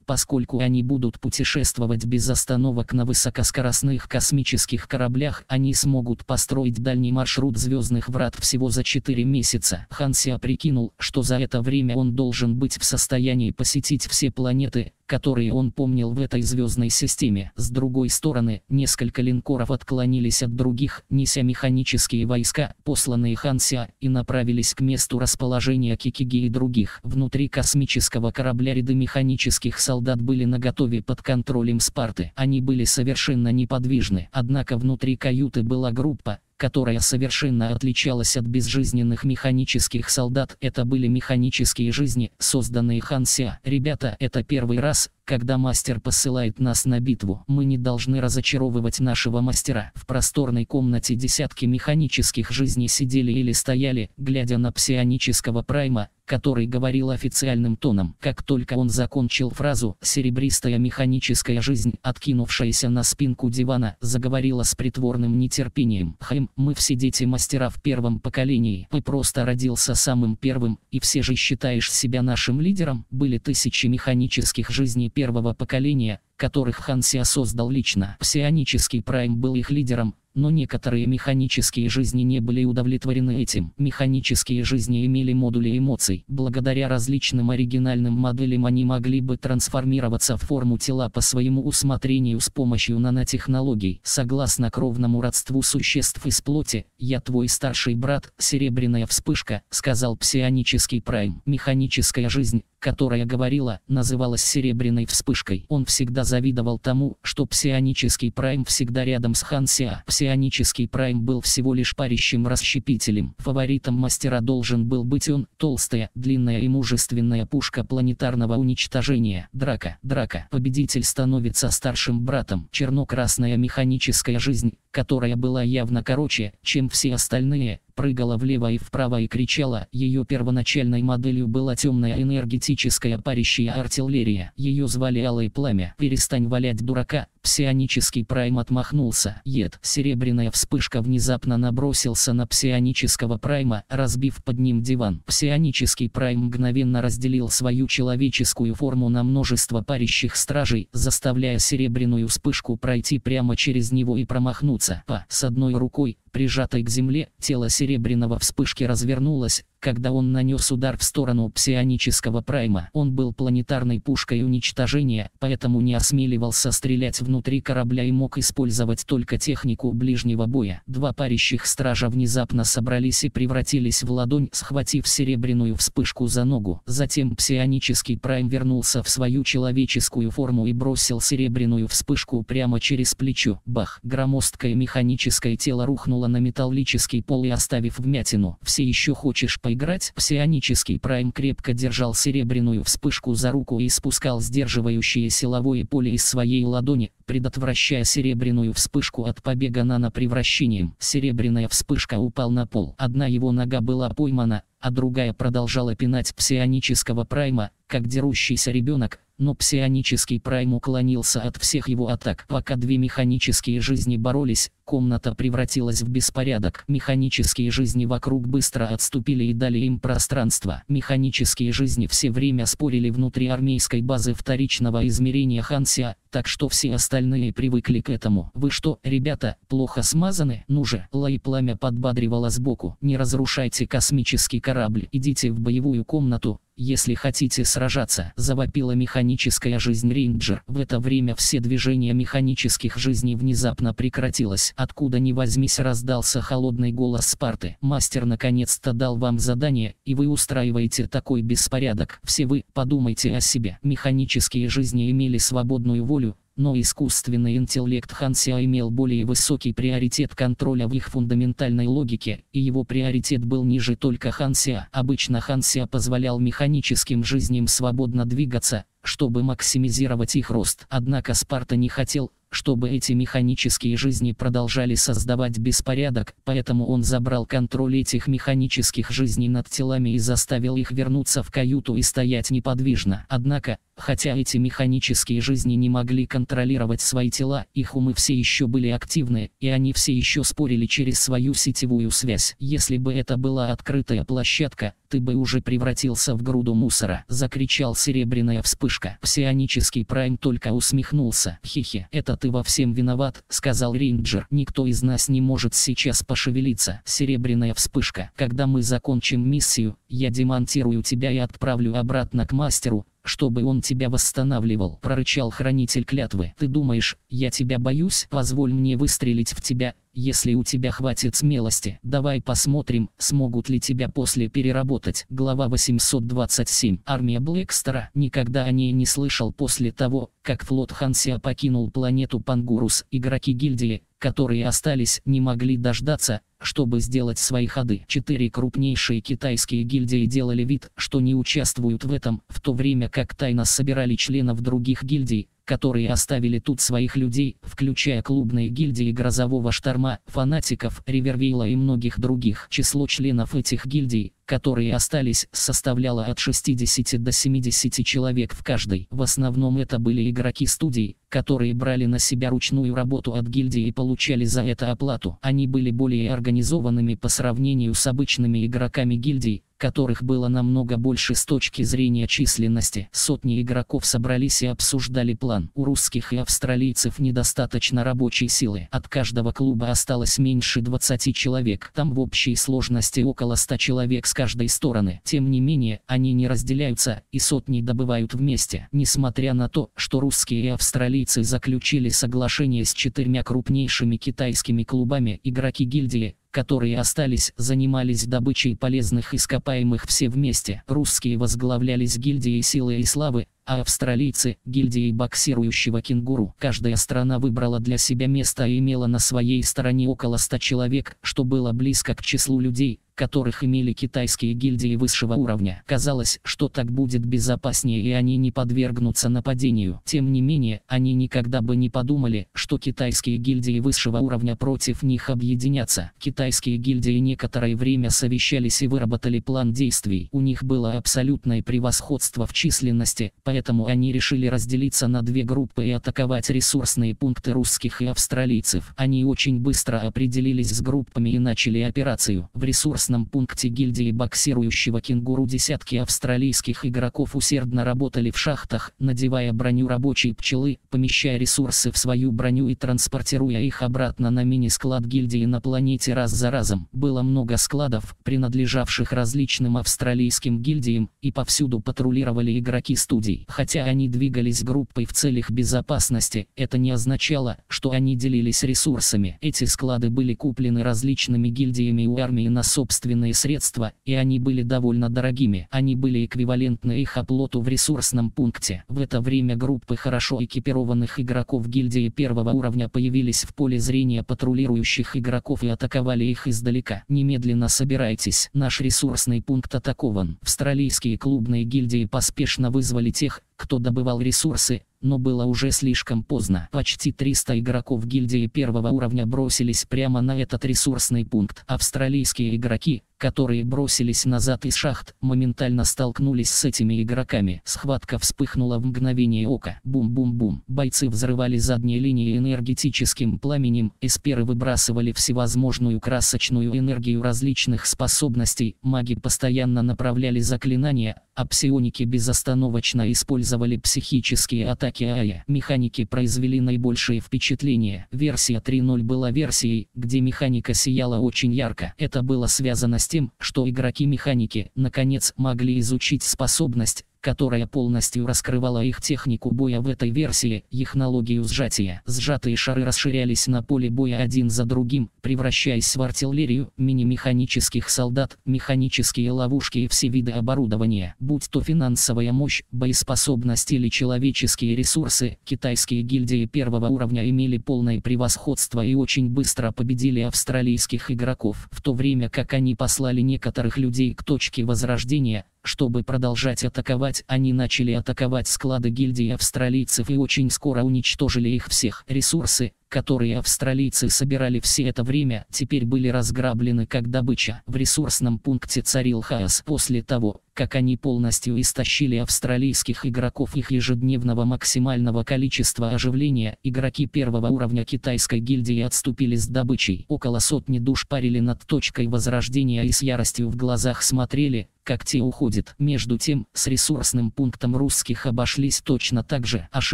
Speaker 1: Поскольку они будут путешествовать без остановок на высокоскоростных космических кораблях, они смогут построить дальний маршрут звездных врат всего за 4 месяца. Хансия прикинул, что за это время он должен быть в состоянии посетить все планеты, которые он помнил в этой звездной системе. С другой стороны, несколько линкоров отклонились от других, неся механические войска, посланные Ханся, и направились к месту расположения Кикиги и других. Внутри космического корабля ряды механических солдат были наготове под контролем Спарты. Они были совершенно неподвижны. Однако внутри каюты была группа, которая совершенно отличалась от безжизненных механических солдат. Это были механические жизни, созданные Ханся. Ребята, это первый раз, когда мастер посылает нас на битву, мы не должны разочаровывать нашего мастера. В просторной комнате десятки механических жизней сидели или стояли, глядя на псионического прайма, который говорил официальным тоном. Как только он закончил фразу, серебристая механическая жизнь, откинувшаяся на спинку дивана, заговорила с притворным нетерпением. «Хэм, мы все дети мастера в первом поколении. Ты просто родился самым первым, и все же считаешь себя нашим лидером. Были тысячи механических жизней первого поколения, которых Ханси создал лично. Псионический Прайм был их лидером, но некоторые механические жизни не были удовлетворены этим. Механические жизни имели модули эмоций. Благодаря различным оригинальным моделям они могли бы трансформироваться в форму тела по своему усмотрению с помощью нанотехнологий. Согласно кровному родству существ из плоти, я твой старший брат, серебряная вспышка, сказал псионический прайм. Механическая жизнь, которая говорила, называлась серебряной вспышкой. Он всегда завидовал тому, что псионический прайм всегда рядом с Хансиа. Псионический прайм был всего лишь парящим расщепителем. Фаворитом мастера должен был быть он, толстая, длинная и мужественная пушка планетарного уничтожения. Драка, драка. Победитель становится старшим братом. Черно-красная механическая жизнь, которая была явно короче, чем все остальные, прыгала влево и вправо и кричала. Ее первоначальной моделью была темная энергетическая парящая артиллерия. Ее звали Алое Пламя. «Перестань валять дурака», Псионический прайм отмахнулся. Ед. Серебряная вспышка внезапно набросился на псионического прайма, разбив под ним диван. Псионический прайм мгновенно разделил свою человеческую форму на множество парящих стражей, заставляя серебряную вспышку пройти прямо через него и промахнуться. По, с одной рукой, прижатой к земле, тело серебряного вспышки развернулось, когда он нанес удар в сторону псионического прайма. Он был планетарной пушкой уничтожения, поэтому не осмеливался стрелять внутри корабля и мог использовать только технику ближнего боя. Два парящих стража внезапно собрались и превратились в ладонь, схватив серебряную вспышку за ногу. Затем псионический прайм вернулся в свою человеческую форму и бросил серебряную вспышку прямо через плечо. Бах! Громоздкое механическое тело рухнуло на металлический пол и оставив вмятину. «Все еще хочешь поиграть?» Играть. Псионический прайм крепко держал серебряную вспышку за руку и спускал сдерживающее силовое поле из своей ладони, предотвращая серебряную вспышку от побега нано-превращением. Серебряная вспышка упал на пол. Одна его нога была поймана, а другая продолжала пинать псионического прайма, как дерущийся ребенок, но псионический прайм уклонился от всех его атак. Пока две механические жизни боролись, комната превратилась в беспорядок. Механические жизни вокруг быстро отступили и дали им пространство. Механические жизни все время спорили внутри армейской базы вторичного измерения Хансия, так что все остальные привыкли к этому. «Вы что, ребята, плохо смазаны? Ну же!» Лай пламя подбадривало сбоку. «Не разрушайте космический корабль, идите в боевую комнату, если хотите сражаться, завопила механическая жизнь Рейнджер. В это время все движения механических жизней внезапно прекратилось. Откуда ни возьмись раздался холодный голос Спарты. Мастер наконец-то дал вам задание, и вы устраиваете такой беспорядок. Все вы подумайте о себе. Механические жизни имели свободную волю, но искусственный интеллект Хансиа имел более высокий приоритет контроля в их фундаментальной логике, и его приоритет был ниже только Хансиа. Обычно Хансиа позволял механическим жизням свободно двигаться, чтобы максимизировать их рост. Однако Спарта не хотел, чтобы эти механические жизни продолжали создавать беспорядок, поэтому он забрал контроль этих механических жизней над телами и заставил их вернуться в каюту и стоять неподвижно. Однако, Хотя эти механические жизни не могли контролировать свои тела, их умы все еще были активны, и они все еще спорили через свою сетевую связь. Если бы это была открытая площадка, ты бы уже превратился в груду мусора, закричал серебряная вспышка. Псионический прайм только усмехнулся. Хихи, это ты во всем виноват, сказал Рейнджер. Никто из нас не может сейчас пошевелиться. Серебряная вспышка. Когда мы закончим миссию, я демонтирую тебя и отправлю обратно к мастеру, чтобы он тебя восстанавливал», — прорычал хранитель клятвы. «Ты думаешь, я тебя боюсь? Позволь мне выстрелить в тебя, если у тебя хватит смелости. Давай посмотрим, смогут ли тебя после переработать». Глава 827. Армия Блэкстера. Никогда о ней не слышал после того, как флот Хансия покинул планету Пангурус. Игроки гильдии, которые остались, не могли дождаться, чтобы сделать свои ходы. Четыре крупнейшие китайские гильдии делали вид, что не участвуют в этом, в то время как тайно собирали членов других гильдий, которые оставили тут своих людей, включая клубные гильдии Грозового Шторма, фанатиков, Ривервейла и многих других. Число членов этих гильдий, которые остались, составляло от 60 до 70 человек в каждой. В основном это были игроки студий, которые брали на себя ручную работу от гильдии и получали за это оплату. Они были более организованными по сравнению с обычными игроками гильдий, которых было намного больше с точки зрения численности. Сотни игроков собрались и обсуждали план. У русских и австралийцев недостаточно рабочей силы. От каждого клуба осталось меньше 20 человек. Там в общей сложности около 100 человек с каждой стороны. Тем не менее, они не разделяются и сотни добывают вместе. Несмотря на то, что русские и австралийцы заключили соглашение с четырьмя крупнейшими китайскими клубами, игроки гильдии, которые остались, занимались добычей полезных ископаемых все вместе. Русские возглавлялись гильдией силы и славы, а австралийцы – гильдией боксирующего кенгуру. Каждая страна выбрала для себя место и имела на своей стороне около 100 человек, что было близко к числу людей, которых имели китайские гильдии высшего уровня. Казалось, что так будет безопаснее и они не подвергнутся нападению. Тем не менее, они никогда бы не подумали, что китайские гильдии высшего уровня против них объединятся. Китайские гильдии некоторое время совещались и выработали план действий. У них было абсолютное превосходство в численности, поэтому они решили разделиться на две группы и атаковать ресурсные пункты русских и австралийцев. Они очень быстро определились с группами и начали операцию. В ресурсном пункте гильдии боксирующего кенгуру десятки австралийских игроков усердно работали в шахтах, надевая броню рабочей пчелы, помещая ресурсы в свою броню и транспортируя их обратно на мини-склад гильдии на планете раз за разом. Было много складов, принадлежавших различным австралийским гильдиям, и повсюду патрулировали игроки студий. Хотя они двигались группой в целях безопасности, это не означало, что они делились ресурсами. Эти склады были куплены различными гильдиями у армии на собственные средства, и они были довольно дорогими. Они были эквивалентны их оплоту в ресурсном пункте. В это время группы хорошо экипированных игроков гильдии первого уровня появились в поле зрения патрулирующих игроков и атаковали их издалека. Немедленно собирайтесь, наш ресурсный пункт атакован. Австралийские клубные гильдии поспешно вызвали тех, кто добывал ресурсы, но было уже слишком поздно. Почти 300 игроков гильдии первого уровня бросились прямо на этот ресурсный пункт. Австралийские игроки, которые бросились назад из шахт, моментально столкнулись с этими игроками. Схватка вспыхнула в мгновение ока. Бум-бум-бум. Бойцы взрывали задние линии энергетическим пламенем, эсперы выбрасывали всевозможную красочную энергию различных способностей, маги постоянно направляли заклинания, а псионики безостановочно использовали психические атаки АЯ. Механики произвели наибольшее впечатление. Версия 3.0 была версией, где механика сияла очень ярко. Это было связано с тем, что игроки-механики, наконец, могли изучить способность, которая полностью раскрывала их технику боя в этой версии, технологию сжатия. Сжатые шары расширялись на поле боя один за другим, превращаясь в артиллерию, мини-механических солдат, механические ловушки и все виды оборудования. Будь то финансовая мощь, боеспособность или человеческие ресурсы, китайские гильдии первого уровня имели полное превосходство и очень быстро победили австралийских игроков, в то время как они послали некоторых людей к точке возрождения, чтобы продолжать атаковать, они начали атаковать склады гильдии австралийцев и очень скоро уничтожили их всех. Ресурсы, которые австралийцы собирали все это время, теперь были разграблены как добыча. В ресурсном пункте царил хаос после того, как они полностью истощили австралийских игроков их ежедневного максимального количества оживления, игроки первого уровня китайской гильдии отступили с добычей. Около сотни душ парили над точкой возрождения и с яростью в глазах смотрели, как те уходят. Между тем, с ресурсным пунктом русских обошлись точно так же, аж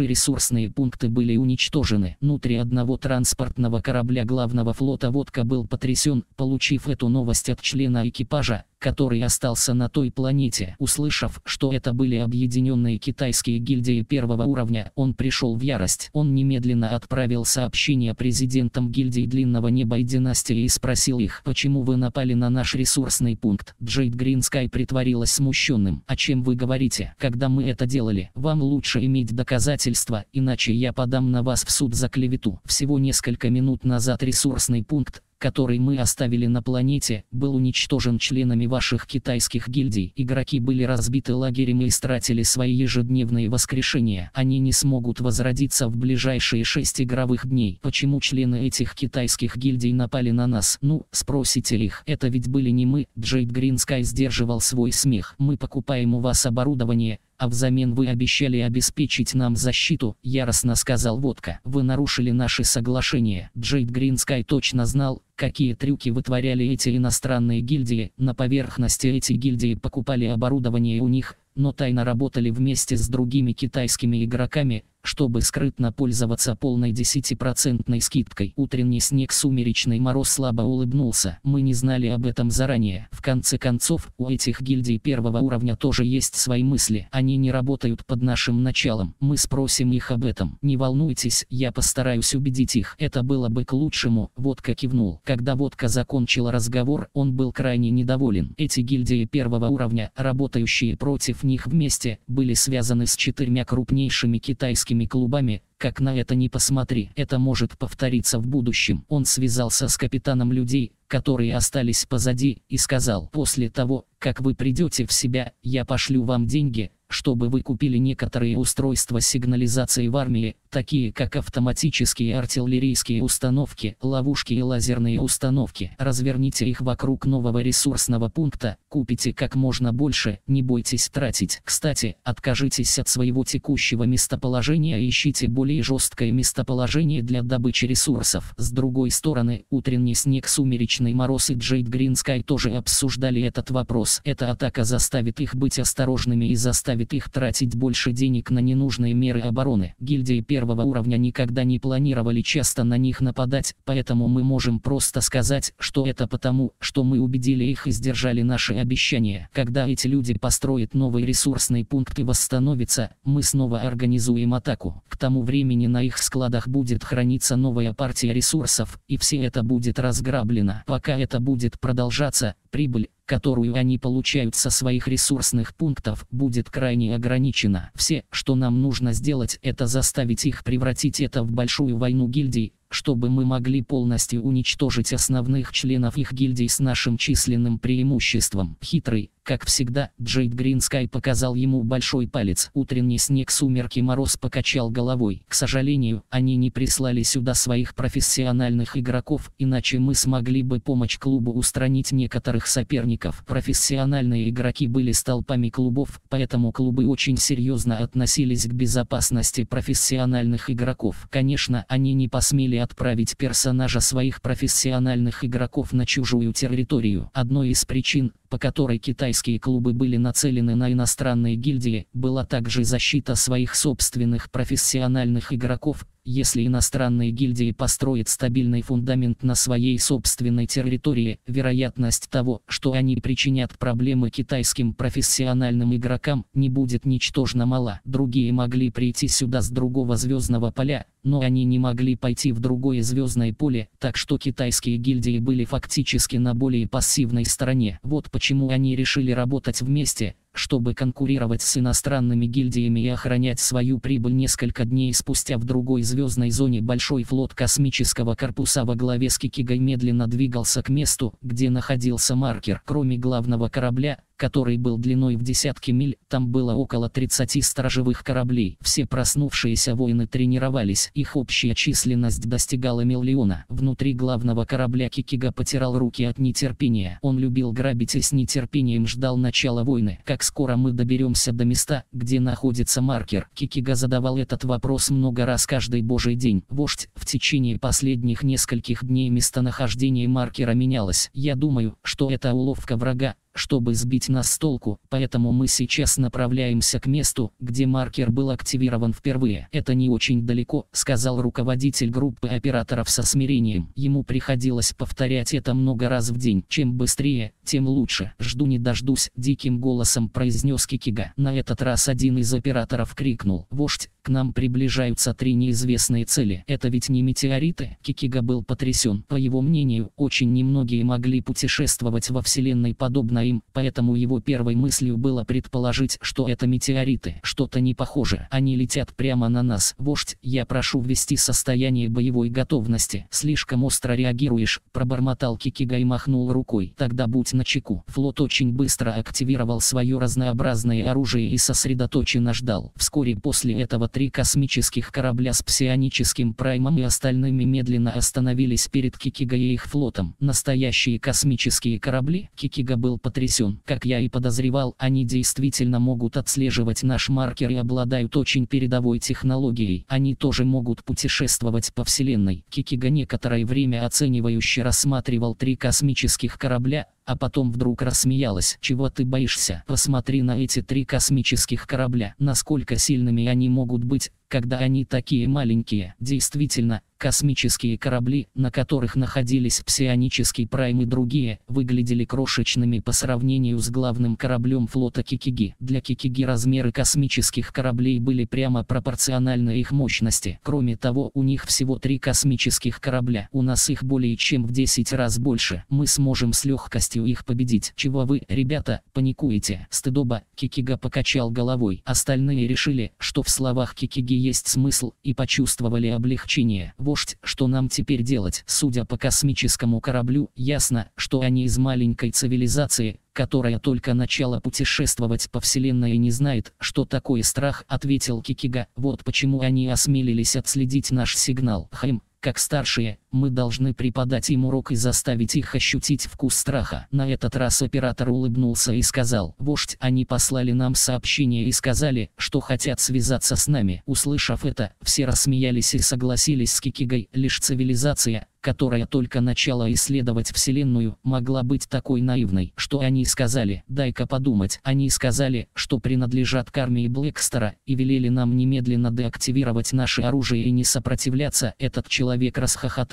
Speaker 1: ресурсные пункты были уничтожены. Внутри одного транспортного корабля главного флота Водка был потрясен, получив эту новость от члена экипажа, который остался на той планете. Услышав, что это были объединенные китайские гильдии первого уровня, он пришел в ярость. Он немедленно отправил сообщение президентам гильдии Длинного Неба и Династии и спросил их, почему вы напали на наш ресурсный пункт. Джейд Гринскай притворилась смущенным. О чем вы говорите? Когда мы это делали, вам лучше иметь доказательства, иначе я подам на вас в суд за клевету. Всего несколько минут назад ресурсный пункт, который мы оставили на планете, был уничтожен членами ваших китайских гильдий. Игроки были разбиты лагерем и истратили свои ежедневные воскрешения. Они не смогут возродиться в ближайшие шесть игровых дней. Почему члены этих китайских гильдий напали на нас? Ну, спросите их. Это ведь были не мы. Джейд Гринскай сдерживал свой смех. Мы покупаем у вас оборудование, а взамен вы обещали обеспечить нам защиту, яростно сказал Водка. Вы нарушили наши соглашения. Джейд Гринскай точно знал, какие трюки вытворяли эти иностранные гильдии. На поверхности эти гильдии покупали оборудование у них, но тайно работали вместе с другими китайскими игроками, чтобы скрытно пользоваться полной 10% скидкой. Утренний снег сумеречный мороз слабо улыбнулся. Мы не знали об этом заранее. В конце концов, у этих гильдий первого уровня тоже есть свои мысли. Они не работают под нашим началом. Мы спросим их об этом. Не волнуйтесь, я постараюсь убедить их. Это было бы к лучшему. Водка кивнул. Когда Водка закончил разговор, он был крайне недоволен. Эти гильдии первого уровня, работающие против них вместе, были связаны с четырьмя крупнейшими китайскими английскими клубами, как на это не посмотри, это может повториться в будущем. Он связался с капитаном людей, которые остались позади, и сказал, после того, как вы придете в себя, я пошлю вам деньги, чтобы вы купили некоторые устройства сигнализации в армии, такие как автоматические артиллерийские установки, ловушки и лазерные установки. Разверните их вокруг нового ресурсного пункта, купите как можно больше, не бойтесь тратить. Кстати, откажитесь от своего текущего местоположения и ищите более жесткое местоположение для добычи ресурсов. С другой стороны, утренний снег, сумеречный мороз и Джейд Гринскай тоже обсуждали этот вопрос. Эта атака заставит их быть осторожными и заставит их тратить больше денег на ненужные меры обороны. Гильдии первого уровня никогда не планировали часто на них нападать, поэтому мы можем просто сказать, что это потому, что мы убедили их и сдержали наши обещания. Когда эти люди построят новый ресурсный пункт и восстановятся, мы снова организуем атаку. К тому времени на их складах будет храниться новая партия ресурсов, и все это будет разграблено. Пока это будет продолжаться, прибыль, которую они получают со своих ресурсных пунктов, будет крайне ограничена. Все, что нам нужно сделать, это заставить их превратить это в большую войну гильдий, чтобы мы могли полностью уничтожить основных членов их гильдий с нашим численным преимуществом. Хитрый, как всегда, Джейд Гринскай показал ему большой палец. Утренний снег сумерки мороз покачал головой. К сожалению, они не прислали сюда своих профессиональных игроков, иначе мы смогли бы помочь клубу устранить некоторых соперников. Профессиональные игроки были столпами клубов, поэтому клубы очень серьезно относились к безопасности профессиональных игроков. Конечно, они не посмели отправить персонажа своих профессиональных игроков на чужую территорию. Одной из причин, по которой китайские клубы были нацелены на иностранные гильдии, была также защита своих собственных профессиональных игроков, если иностранные гильдии построят стабильный фундамент на своей собственной территории, вероятность того, что они причинят проблемы китайским профессиональным игрокам, не будет ничтожно мала. Другие могли прийти сюда с другого звездного поля, но они не могли пойти в другое звездное поле, так что китайские гильдии были фактически на более пассивной стороне. Вот почему они решили работать вместе, чтобы конкурировать с иностранными гильдиями и охранять свою прибыль несколько дней спустя в другой звездной зоне большой флот космического корпуса во главе с Кикигой медленно двигался к месту, где находился маркер. Кроме главного корабля, который был длиной в десятки миль, там было около 30 сторожевых кораблей. Все проснувшиеся воины тренировались, их общая численность достигала миллиона. Внутри главного корабля Кикига потирал руки от нетерпения. Он любил грабить и с нетерпением ждал начала войны. Как скоро мы доберемся до места, где находится маркер? Кикига задавал этот вопрос много раз каждый божий день. Вождь, в течение последних нескольких дней местонахождение маркера менялось. Я думаю, что это уловка врага, чтобы сбить нас с толку, поэтому мы сейчас направляемся к месту, где маркер был активирован впервые. Это не очень далеко, сказал руководитель группы операторов со смирением. Ему приходилось повторять это много раз в день. Чем быстрее, тем лучше. Жду не дождусь, диким голосом произнес Кикига. На этот раз один из операторов крикнул. Вождь, к нам приближаются три неизвестные цели. Это ведь не метеориты? Кикига был потрясен. По его мнению, очень немногие могли путешествовать во Вселенной подобно им, поэтому его первой мыслью было предположить, что это метеориты. Что-то не похоже. Они летят прямо на нас. Вождь, я прошу ввести состояние боевой готовности. Слишком остро реагируешь, пробормотал Кикига и махнул рукой. Тогда будь начеку. Флот очень быстро активировал свое разнообразное оружие и сосредоточенно ждал. Вскоре после этого три космических корабля с псионическим праймом и остальными медленно остановились перед Кикига и их флотом. Настоящие космические корабли? Кикига был потрясен. Как я и подозревал, они действительно могут отслеживать наш маркер и обладают очень передовой технологией. Они тоже могут путешествовать по Вселенной. Кикига некоторое время оценивающе рассматривал три космических корабля, а потом вдруг рассмеялась. «Чего ты боишься? Посмотри на эти три космических корабля. Насколько сильными они могут быть, когда они такие маленькие. Действительно, космические корабли, на которых находились псионический прайм и другие, выглядели крошечными по сравнению с главным кораблем флота Кикиги. Для Кикиги размеры космических кораблей были прямо пропорциональны их мощности. Кроме того, у них всего три космических корабля. У нас их более чем в 10 раз больше. Мы сможем с легкостью их победить. Чего вы, ребята, паникуете? Стыдоба, Кикига покачал головой. Остальные решили, что в словах Кикиги есть смысл, и почувствовали облегчение. Вождь, что нам теперь делать? Судя по космическому кораблю, ясно, что они из маленькой цивилизации, которая только начала путешествовать по Вселенной и не знает, что такое страх, ответил Кикига. Вот почему они осмелились отследить наш сигнал. Хм, как старшие, мы должны преподать им урок и заставить их ощутить вкус страха. На этот раз оператор улыбнулся и сказал, «Вождь, они послали нам сообщение и сказали, что хотят связаться с нами». Услышав это, все рассмеялись и согласились с Кикигой. Лишь цивилизация, которая только начала исследовать Вселенную, могла быть такой наивной. Что они сказали? Дай-ка подумать. Они сказали, что принадлежат к армии Блэкстера, и велели нам немедленно деактивировать наше оружие и не сопротивляться. Этот человек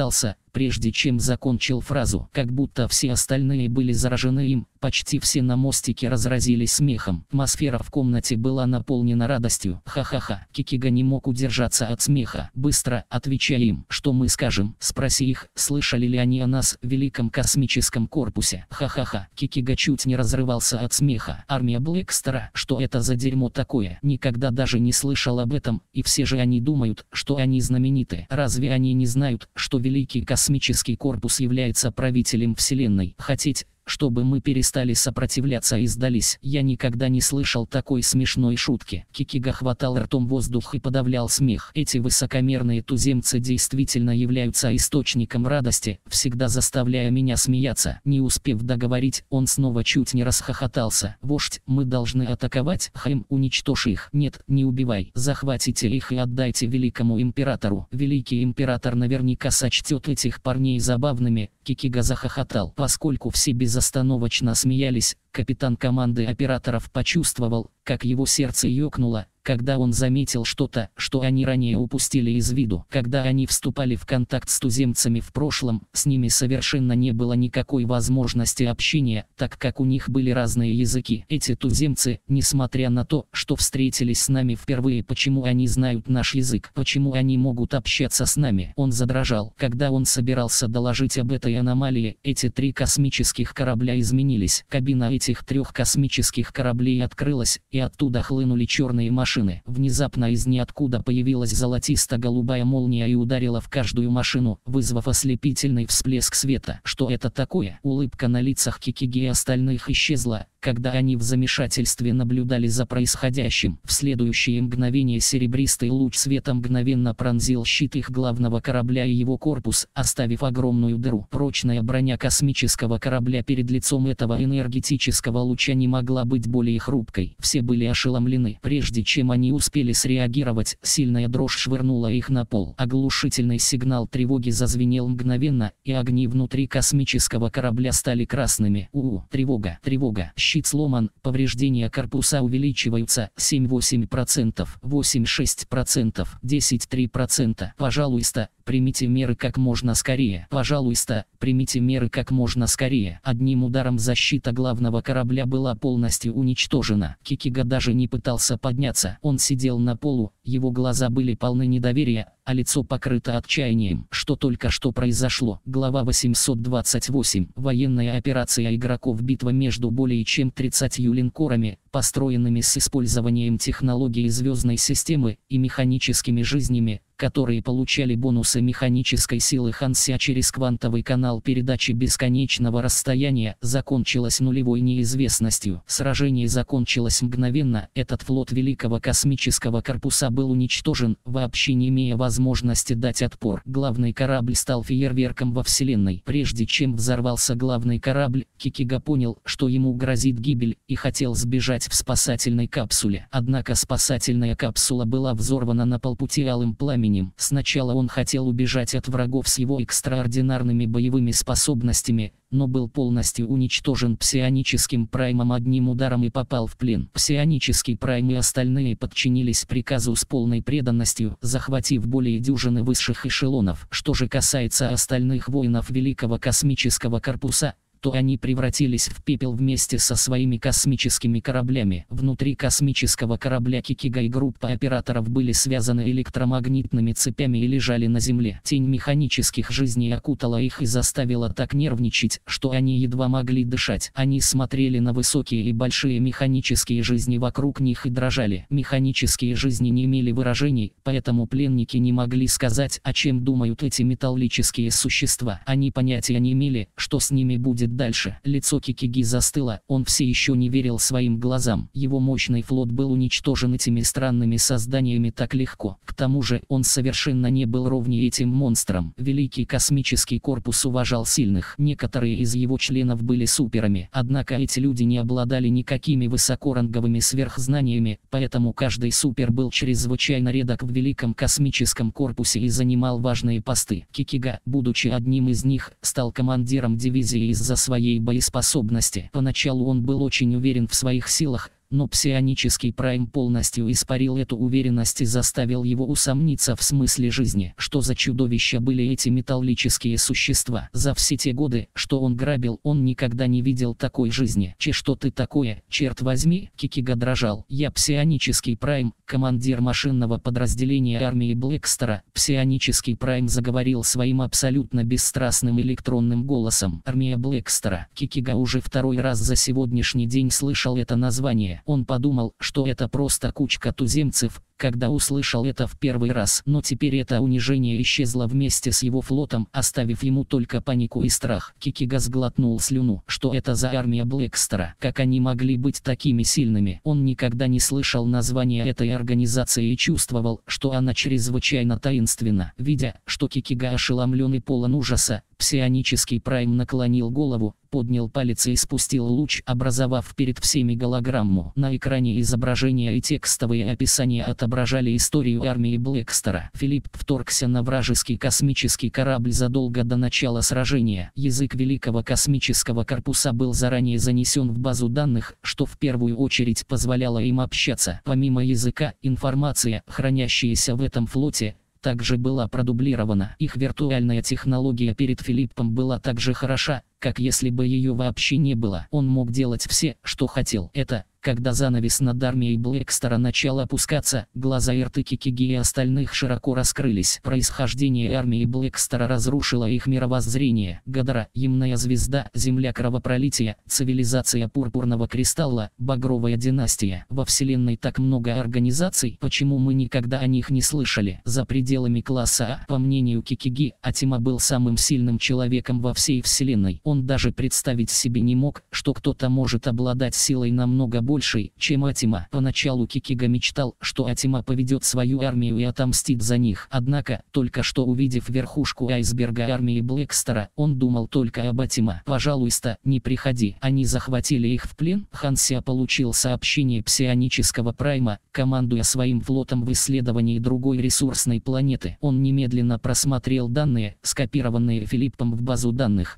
Speaker 1: расхохотался, прежде чем закончил фразу, как будто все остальные были заражены им, почти все на мостике разразились смехом. Атмосфера в комнате была наполнена радостью. Ха-ха-ха. Кикига не мог удержаться от смеха. Быстро, отвечай им, что мы скажем, спроси их, слышали ли они о нас в великом космическом корпусе. Ха-ха-ха. Кикига чуть не разрывался от смеха. Армия Блэкстера, что это за дерьмо такое? Никогда даже не слышал об этом, и все же они думают, что они знамениты. Разве они не знают, что великий космический космический корпус является правителем Вселенной. Хотеть, чтобы мы перестали сопротивляться и сдались. Я никогда не слышал такой смешной шутки. Кикига хватал ртом воздух и подавлял смех. Эти высокомерные туземцы действительно являются источником радости, всегда заставляя меня смеяться. Не успев договорить, он снова чуть не расхохотался. Вождь, мы должны атаковать? Хэм, уничтожь их. Нет, не убивай. Захватите их и отдайте великому императору. Великий император наверняка сочтет этих парней забавными. Кикига захохотал, поскольку все без безостановочно смеялись, капитан команды операторов почувствовал, как его сердце ёкнуло, когда он заметил что-то, что они ранее упустили из виду. Когда они вступали в контакт с туземцами в прошлом, с ними совершенно не было никакой возможности общения, так как у них были разные языки. Эти туземцы, несмотря на то, что встретились с нами впервые, почему они знают наш язык, почему они могут общаться с нами. Он задрожал. Когда он собирался доложить об этой аномалии, эти три космических корабля изменились. Кабина этих трех космических кораблей открылась, и оттуда хлынули черные машины машины. Внезапно из ниоткуда появилась золотисто-голубая молния и ударила в каждую машину, вызвав ослепительный всплеск света. Что это такое? Улыбка на лицах Кикиги и остальных исчезла, когда они в замешательстве наблюдали за происходящим. В следующее мгновение серебристый луч света мгновенно пронзил щит их главного корабля и его корпус, оставив огромную дыру. Прочная броня космического корабля перед лицом этого энергетического луча не могла быть более хрупкой. Все были ошеломлены. Прежде чем они успели среагировать, сильная дрожь швырнула их на пол. Оглушительный сигнал тревоги зазвенел мгновенно, и огни внутри космического корабля стали красными. У, -у тревога, тревога щит сломан, повреждения корпуса увеличиваются 7-8%, 8-6%, 10-3%. Пожалуйста, примите меры как можно скорее. Пожалуйста, примите меры как можно скорее. Одним ударом защита главного корабля была полностью уничтожена. Кикига даже не пытался подняться. Он сидел на полу, Его глаза были полны недоверия, а лицо покрыто отчаянием. Что только что произошло. Глава 828. Военная операция игроков битва между более чем 30 линкорами, построенными с использованием технологий звездной системы и механическими жизнями, которые получали бонусы механической силы Ханся через квантовый канал передачи бесконечного расстояния, закончилась нулевой неизвестностью. Сражение закончилось мгновенно, этот флот Великого космического корпуса был уничтожен, вообще не имея возможности дать отпор. Главный корабль стал фейерверком во Вселенной. Прежде чем взорвался главный корабль, Кикига понял, что ему грозит гибель, и хотел сбежать в спасательной капсуле. Однако спасательная капсула была взорвана на полпути алым пламенем временем. Сначала он хотел убежать от врагов с его экстраординарными боевыми способностями, но был полностью уничтожен псионическим праймом одним ударом и попал в плен. Псионический прайм и остальные подчинились приказу с полной преданностью, захватив более дюжины высших эшелонов. Что же касается остальных воинов Великого космического корпуса, то они превратились в пепел вместе со своими космическими кораблями. Внутри космического корабля Кикига и группа операторов были связаны электромагнитными цепями и лежали на Земле. Тень механических жизней окутала их и заставила так нервничать, что они едва могли дышать. Они смотрели на высокие и большие механические жизни вокруг них и дрожали. Механические жизни не имели выражений, поэтому пленники не могли сказать, о чем думают эти металлические существа. Они понятия не имели, что с ними будет будет дальше. Лицо Кикиги застыло, он все еще не верил своим глазам. Его мощный флот был уничтожен этими странными созданиями так легко. К тому же, он совершенно не был ровнее этим монстрам. Великий космический корпус уважал сильных. Некоторые из его членов были суперами. Однако эти люди не обладали никакими высокоранговыми сверхзнаниями, поэтому каждый супер был чрезвычайно редок в Великом космическом корпусе и занимал важные посты. Кикига, будучи одним из них, стал командиром дивизии из-за своей боеспособности. Поначалу он был очень уверен в своих силах, но псионический прайм полностью испарил эту уверенность и заставил его усомниться в смысле жизни. Что за чудовища были эти металлические существа? За все те годы, что он грабил, он никогда не видел такой жизни. Че что ты такое, черт возьми, Кикига дрожал. Я псионический прайм, командир машинного подразделения армии Блэкстера. Псионический прайм заговорил своим абсолютно бесстрастным электронным голосом. Армия Блэкстера. Кикига уже второй раз за сегодняшний день слышал это название. Он подумал, что это просто кучка туземцев, когда услышал это в первый раз. Но теперь это унижение исчезло вместе с его флотом, оставив ему только панику и страх. Кикига сглотнул слюну. Что это за армия Блэкстера? Как они могли быть такими сильными? Он никогда не слышал названия этой организации и чувствовал, что она чрезвычайно таинственна. Видя, что Кикига ошеломлен и полон ужаса, псионический прайм наклонил голову, поднял палец и спустил луч, образовав перед всеми голограмму. На экране изображения и текстовые описания от отображали историю армии Блэкстера. Филипп вторгся на вражеский космический корабль задолго до начала сражения. Язык Великого космического корпуса был заранее занесен в базу данных, что в первую очередь позволяло им общаться. Помимо языка, информация, хранящаяся в этом флоте, также была продублирована. Их виртуальная технология перед Филиппом была так же хороша, как если бы ее вообще не было. Он мог делать все, что хотел. Это когда занавес над армией Блэкстера начал опускаться, глаза и Кикиги и остальных широко раскрылись. Происхождение армии Блэкстера разрушило их мировоззрение. Гадара, Ямная звезда, Земля кровопролития, цивилизация Пурпурного кристалла, Багровая династия. Во Вселенной так много организаций, почему мы никогда о них не слышали? За пределами класса А, по мнению Кикиги, Атима был самым сильным человеком во всей Вселенной. Он даже представить себе не мог, что кто-то может обладать силой намного больше большей, чем Атима. Поначалу Кикига мечтал, что Атима поведет свою армию и отомстит за них. Однако, только что увидев верхушку айсберга армии Блэкстера, он думал только об Атима. «Пожалуйста, не приходи». Они захватили их в плен. Хансия получил сообщение псионического прайма, командуя своим флотом в исследовании другой ресурсной планеты. Он немедленно просмотрел данные, скопированные Филиппом в базу данных.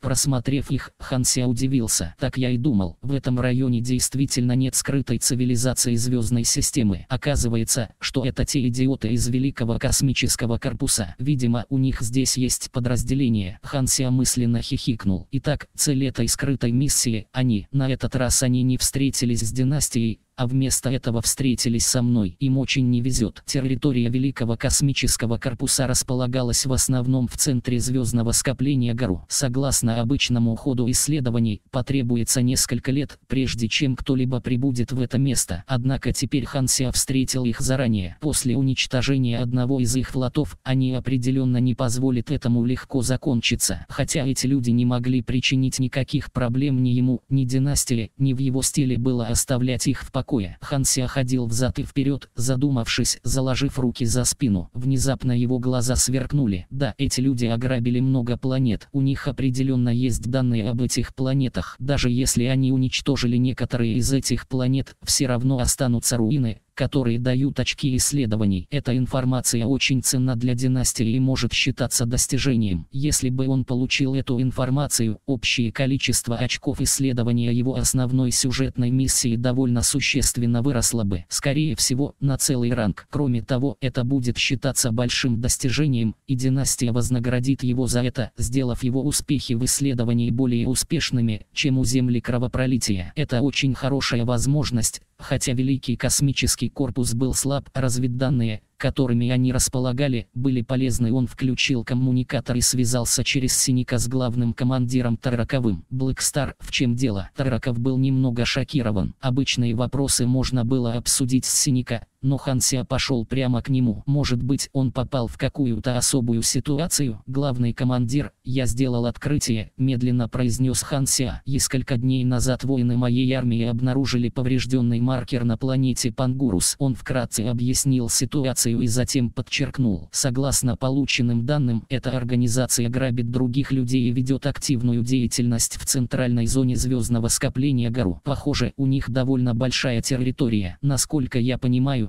Speaker 1: Просмотрев их, Хансия удивился. Так я и думал, в этом районе действительно нет скрытой цивилизации звездной системы. Оказывается, что это те идиоты из Великого космического корпуса. Видимо, у них здесь есть подразделение. Хансия мысленно хихикнул. Итак, цель этой скрытой миссии, они, на этот раз они не встретились с династией, а вместо этого встретились со мной. Им очень не везет. Территория Великого космического корпуса располагалась в основном в центре звездного скопления Гару. Согласно обычному ходу исследований, потребуется несколько лет, прежде чем кто-либо прибудет в это место. Однако теперь Хансия встретил их заранее. После уничтожения одного из их флотов, они определенно не позволят этому легко закончиться. Хотя эти люди не могли причинить никаких проблем ни ему, ни династии, ни в его стиле было оставлять их в покое. Хансия ходил взад и вперед, задумавшись, заложив руки за спину. Внезапно его глаза сверкнули. Да, эти люди ограбили много планет. У них определенно есть данные об этих планетах. Даже если они уничтожили некоторые из этих планет, все равно останутся руины, которые дают очки исследований. Эта информация очень ценна для династии и может считаться достижением. Если бы он получил эту информацию, общее количество очков исследования его основной сюжетной миссии довольно существенно выросло бы. Скорее всего, на целый ранг. Кроме того, это будет считаться большим достижением, и династия вознаградит его за это, сделав его успехи в исследовании более успешными, чем у Земли кровопролития. Это очень хорошая возможность, хотя Великий космический корпус был слаб, разведданные, которыми они располагали, были полезны. Он включил коммуникатор и связался через Синика с главным командиром Тараковым. Блэкстар, в чем дело? Тараков был немного шокирован. Обычные вопросы можно было обсудить с Синика, но Хансия пошел прямо к нему. Может быть, он попал в какую-то особую ситуацию? Главный командир, я сделал открытие, медленно произнес Хансия. Несколько дней назад воины моей армии обнаружили поврежденный маркер на планете Пангурус. Он вкратце объяснил ситуацию и затем подчеркнул. Согласно полученным данным, эта организация грабит других людей и ведет активную деятельность в центральной зоне звездного скопления Гару. Похоже, у них довольно большая территория. Насколько я понимаю,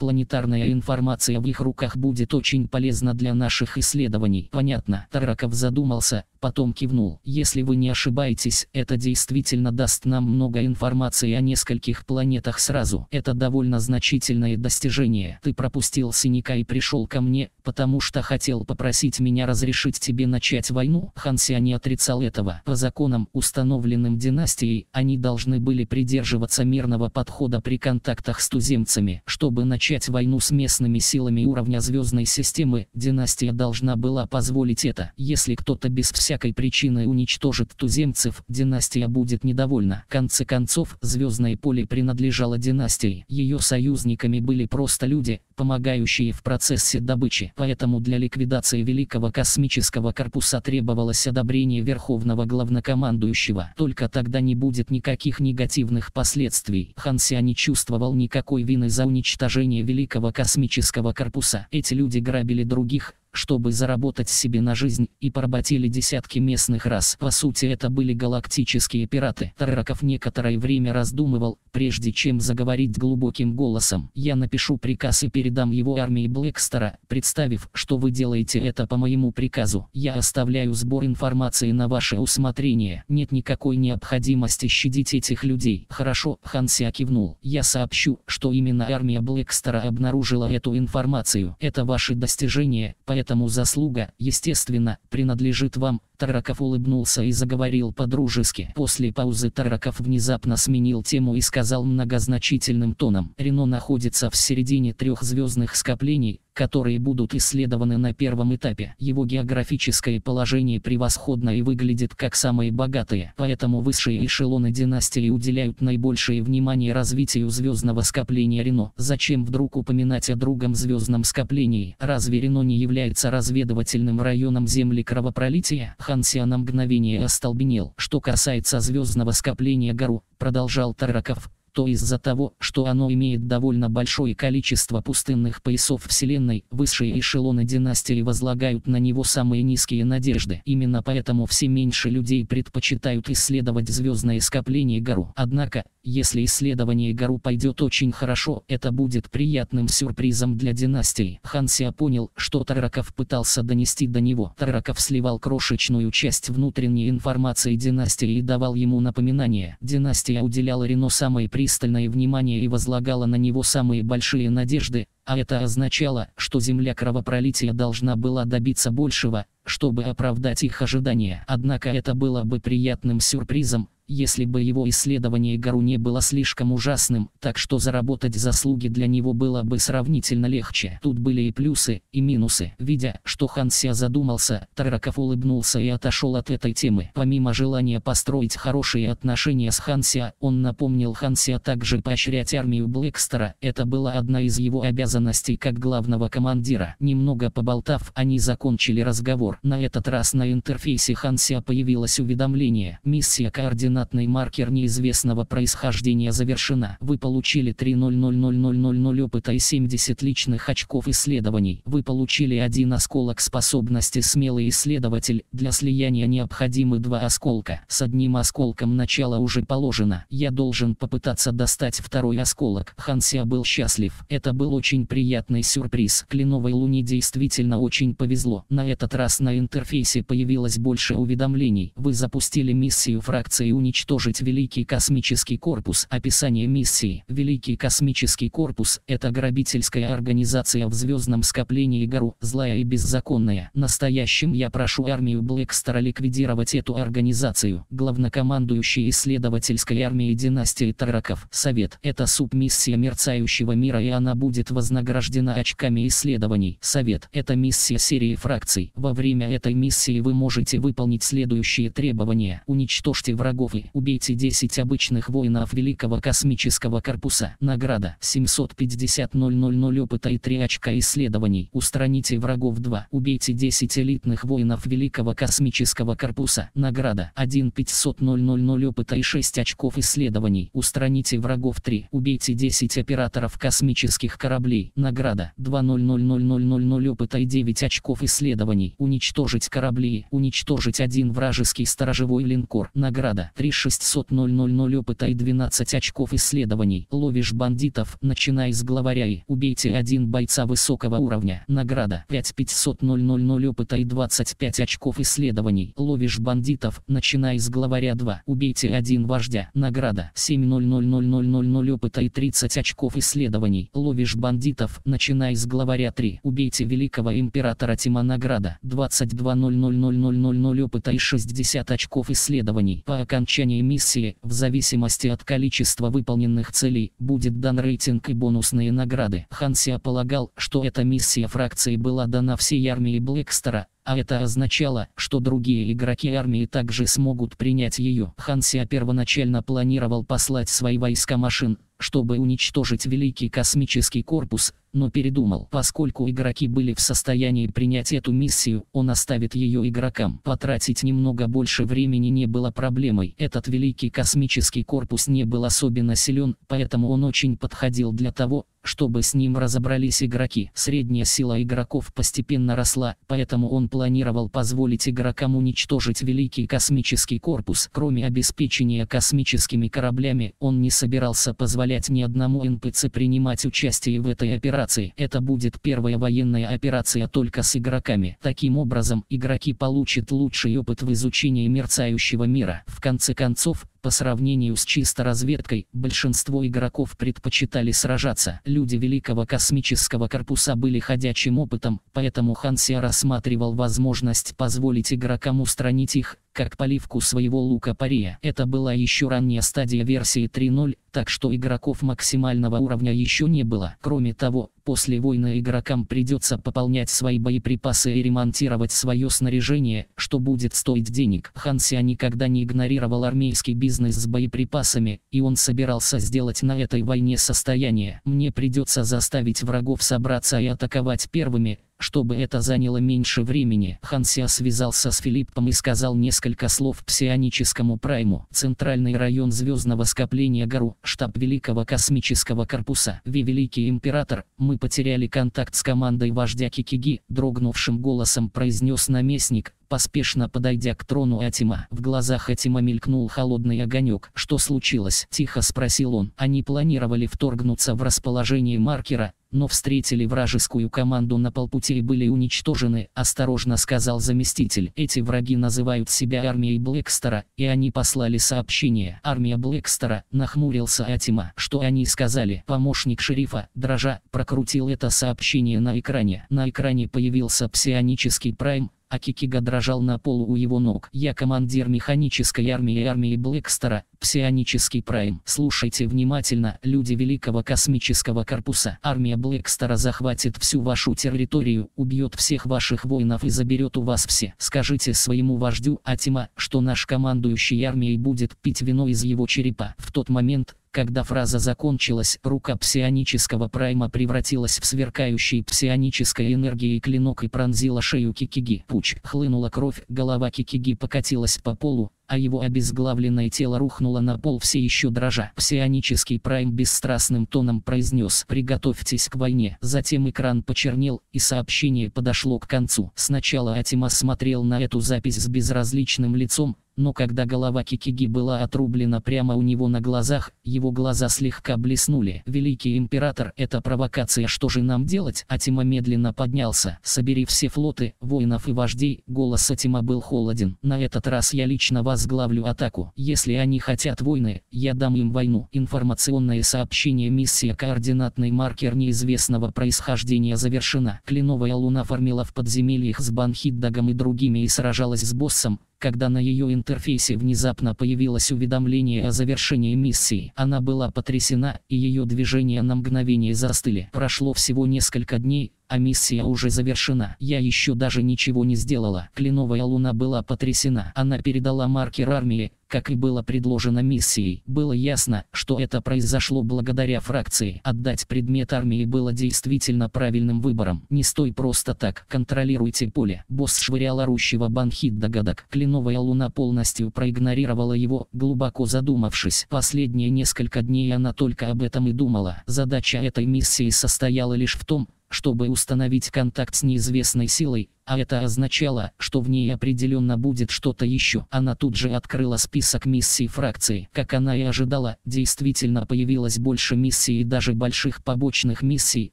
Speaker 1: планетарная информация в их руках будет очень полезна для наших исследований. Понятно. Тараков задумался, потом кивнул. Если вы не ошибаетесь, это действительно даст нам много информации о нескольких планетах сразу. Это довольно значительное достижение. Ты пропустил синяка и пришел ко мне, потому что хотел попросить меня разрешить тебе начать войну. Хансия не отрицал этого. По законам, установленным династией, они должны были придерживаться мирного подхода при контактах с туземцами. Чтобы начать войну с местными силами уровня звездной системы, династия должна была позволить это. Если кто-то без всякой причины уничтожит туземцев, династия будет недовольна. В конце концов, звездное поле принадлежало династии. Ее союзниками были просто люди, помогающие в процессе добычи. Поэтому для ликвидации Великого космического корпуса требовалось одобрение Верховного главнокомандующего. Только тогда не будет никаких негативных последствий. Хансия не чувствовал никакой вины за уничтожение Великого космического корпуса. Эти люди грабили других, чтобы заработать себе на жизнь, и поработили десятки местных рас. По сути это были галактические пираты. Тараков некоторое время раздумывал, прежде чем заговорить глубоким голосом. Я напишу приказ и передам его армии Блэкстера, представив, что вы делаете это по моему приказу. Я оставляю сбор информации на ваше усмотрение. Нет никакой необходимости щадить этих людей. Хорошо, Хансия кивнул. Я сообщу, что именно армия Блэкстера обнаружила эту информацию. Это ваши достижения, поэтому Поэтому заслуга, естественно, принадлежит вам, Тараков улыбнулся и заговорил по-дружески. После паузы Тараков внезапно сменил тему и сказал многозначительным тоном. Рено находится в середине трех звездных скоплений, которые будут исследованы на первом этапе. Его географическое положение превосходно и выглядит как самые богатые, поэтому высшие эшелоны династии уделяют наибольшее внимание развитию звездного скопления Рено. Зачем вдруг упоминать о другом звездном скоплении? Разве Рено не является разведывательным районом Земли кровопролития? Хансия на мгновение остолбенел. Что касается звездного скопления гору, продолжал Тараков, то из-за того, что оно имеет довольно большое количество пустынных поясов Вселенной, высшие эшелоны династии возлагают на него самые низкие надежды. Именно поэтому все меньше людей предпочитают исследовать звездное скопление гору. Однако, если исследование гору пойдет очень хорошо, это будет приятным сюрпризом для династии. Хансия понял, что Тараков пытался донести до него. Тараков сливал крошечную часть внутренней информации династии и давал ему напоминания. Династия уделяла Рено самой пристальное внимание и возлагала на него самые большие надежды, а это означало, что земля кровопролития должна была добиться большего, чтобы оправдать их ожидания. Однако это было бы приятным сюрпризом, если бы его исследование гору не было слишком ужасным, так что заработать заслуги для него было бы сравнительно легче. Тут были и плюсы, и минусы. Видя, что Ханся задумался, Тараков улыбнулся и отошел от этой темы. Помимо желания построить хорошие отношения с Ханся, он напомнил Ханся также поощрять армию Блэкстера. Это была одна из его обязанностей как главного командира. Немного поболтав, они закончили разговор. На этот раз на интерфейсе Ханся появилось уведомление. Миссия координатный маркер неизвестного происхождения завершена. Вы получили 3000000 опыта и 70 личных очков исследований. Вы получили один осколок способности смелый исследователь. Для слияния необходимы два осколка. С одним осколком начало уже положено. Я должен попытаться достать второй осколок. Ханся был счастлив. Это был очень приятный сюрприз. Кленовой луне действительно очень повезло. На этот раз на интерфейсе появилось больше уведомлений. Вы запустили миссию фракции уничтожить Великий космический корпус. Описание миссии. Великий космический корпус – это грабительская организация в звездном скоплении гору, злая и беззаконная. Настоящим я прошу армию Блэкстера ликвидировать эту организацию. Главнокомандующий исследовательской армии династии Тараков. Совет. Это субмиссия мерцающего мира и она будет вознаграждена очками исследований. Совет. Это миссия серии фракций. Во время этой миссии вы можете выполнить следующие требования. Уничтожьте врагов и убейте 10 обычных воинов Великого космического корпуса. Награда 750 000 опыта и 3 очка исследований. Устраните врагов 2. Убейте 10 элитных воинов Великого космического корпуса. Награда 1 500 000 опыта и 6 очков исследований. Устраните врагов 3. Убейте 10 операторов космических кораблей. Награда 2 000 опыта и 9 очков исследований. Уничтожить корабли. Уничтожить один вражеский сторожевой линкор. Награда 3 600 000 опыта и 12 очков исследований. Ловишь бандитов, начиная с главаря и убейте один бойца высокого уровня. Награда 5 500 000 опыта и 25 очков исследований. Ловишь бандитов, начиная с главаря 2. Убейте один вождя. Награда 7 000 опыта и 30 очков исследований. Ловишь бандитов, начиная с главаря 3. Убейте великого императора Тима. Награда 22 000 опыта и 60 очков исследований. По окончании миссии, в зависимости от количества выполненных целей, будет дан рейтинг и бонусные награды. Хансия полагал, что эта миссия фракции была дана всей армии Блэкстера, а это означало, что другие игроки армии также смогут принять ее. Хансия первоначально планировал послать свои войска машин, чтобы уничтожить Великий космический корпус, но передумал. Поскольку игроки были в состоянии принять эту миссию, он оставит ее игрокам. Потратить немного больше времени не было проблемой. Этот Великий космический корпус не был особенно силен, поэтому он очень подходил для того, чтобы с ним разобрались игроки. Средняя сила игроков постепенно росла, поэтому он планировал позволить игрокам уничтожить Великий космический корпус. Кроме обеспечения космическими кораблями, он не собирался позволять ни одному НПЦ принимать участие в этой операции. Это будет первая военная операция только с игроками. Таким образом, игроки получат лучший опыт в изучении мерцающего мира. В конце концов, по сравнению с чисто разведкой, большинство игроков предпочитали сражаться. Люди Великого космического корпуса были ходячим опытом, поэтому Хансия рассматривал возможность позволить игрокам устранить их, как поливку своего лука пария. Это была еще ранняя стадия версии 3.0, так что игроков максимального уровня еще не было. Кроме того, после войны игрокам придется пополнять свои боеприпасы и ремонтировать свое снаряжение, что будет стоить денег. Хансия никогда не игнорировал армейский бизнес с боеприпасами, и он собирался сделать на этой войне состояние. Мне придется заставить врагов собраться и атаковать первыми, чтобы это заняло меньше времени, Хансия связался с Филиппом и сказал несколько слов псионическому прайму. Центральный район звездного скопления Гару, штаб Великого космического корпуса. Ви Великий Император, мы потеряли контакт с командой вождя Кикиги, дрогнувшим голосом произнес наместник, поспешно подойдя к трону Атима. В глазах Атима мелькнул холодный огонек. «Что случилось?» – тихо спросил он. Они планировали вторгнуться в расположение маркера, но встретили вражескую команду на полпути и были уничтожены, осторожно сказал заместитель. Эти враги называют себя армией Блэкстера, и они послали сообщение. Армия Блэкстера, нахмурился Атима. Что они сказали? Помощник шерифа, дрожа, прокрутил это сообщение на экране. На экране появился псионический прайм, а Кикига дрожал на полу у его ног. «Я командир механической армии армии Блэкстера, псионический прайм. Слушайте внимательно, люди Великого космического корпуса. Армия Блэкстера захватит всю вашу территорию, убьет всех ваших воинов и заберет у вас все. Скажите своему вождю Атима, что наш командующий армией будет пить вино из его черепа. В тот момент, когда фраза закончилась, рука псионического прайма превратилась в сверкающий псионической энергией клинок и пронзила шею Кикиги. Пуч, хлынула кровь, голова Кикиги покатилась по полу, а его обезглавленное тело рухнуло на пол все еще дрожа. Псионический прайм бесстрастным тоном произнес «Приготовьтесь к войне». Затем экран почернел, и сообщение подошло к концу. Сначала Атима смотрел на эту запись с безразличным лицом, но когда голова Кикиги была отрублена прямо у него на глазах, его глаза слегка блеснули. «Великий император, это провокация, что же нам делать?» Атима медленно поднялся. «Собери все флоты, воинов и вождей». Голос Атима был холоден. «На этот раз я лично возглавлю атаку. Если они хотят войны, я дам им войну». Информационное сообщение миссия координатный маркер неизвестного происхождения завершена. Кленовая луна формила в подземельях с Банхиддагом и другими и сражалась с боссом, когда на ее интерфейсе внезапно появилось уведомление о завершении миссии. Она была потрясена, и ее движения на мгновение застыли. Прошло всего несколько дней, а миссия уже завершена. Я еще даже ничего не сделала. Кленовая луна была потрясена. Она передала маркер армии, как и было предложено миссией. Было ясно, что это произошло благодаря фракции. Отдать предмет армии было действительно правильным выбором. Не стой просто так. Контролируйте поле. Босс швырял орущего Банхит догадок. Кленовая луна полностью проигнорировала его, глубоко задумавшись. Последние несколько дней она только об этом и думала. Задача этой миссии состояла лишь в том, чтобы установить контакт с неизвестной силой, а это означало, что в ней определенно будет что-то еще. Она тут же открыла список миссий фракции. Как она и ожидала, действительно появилось больше миссий и даже больших побочных миссий,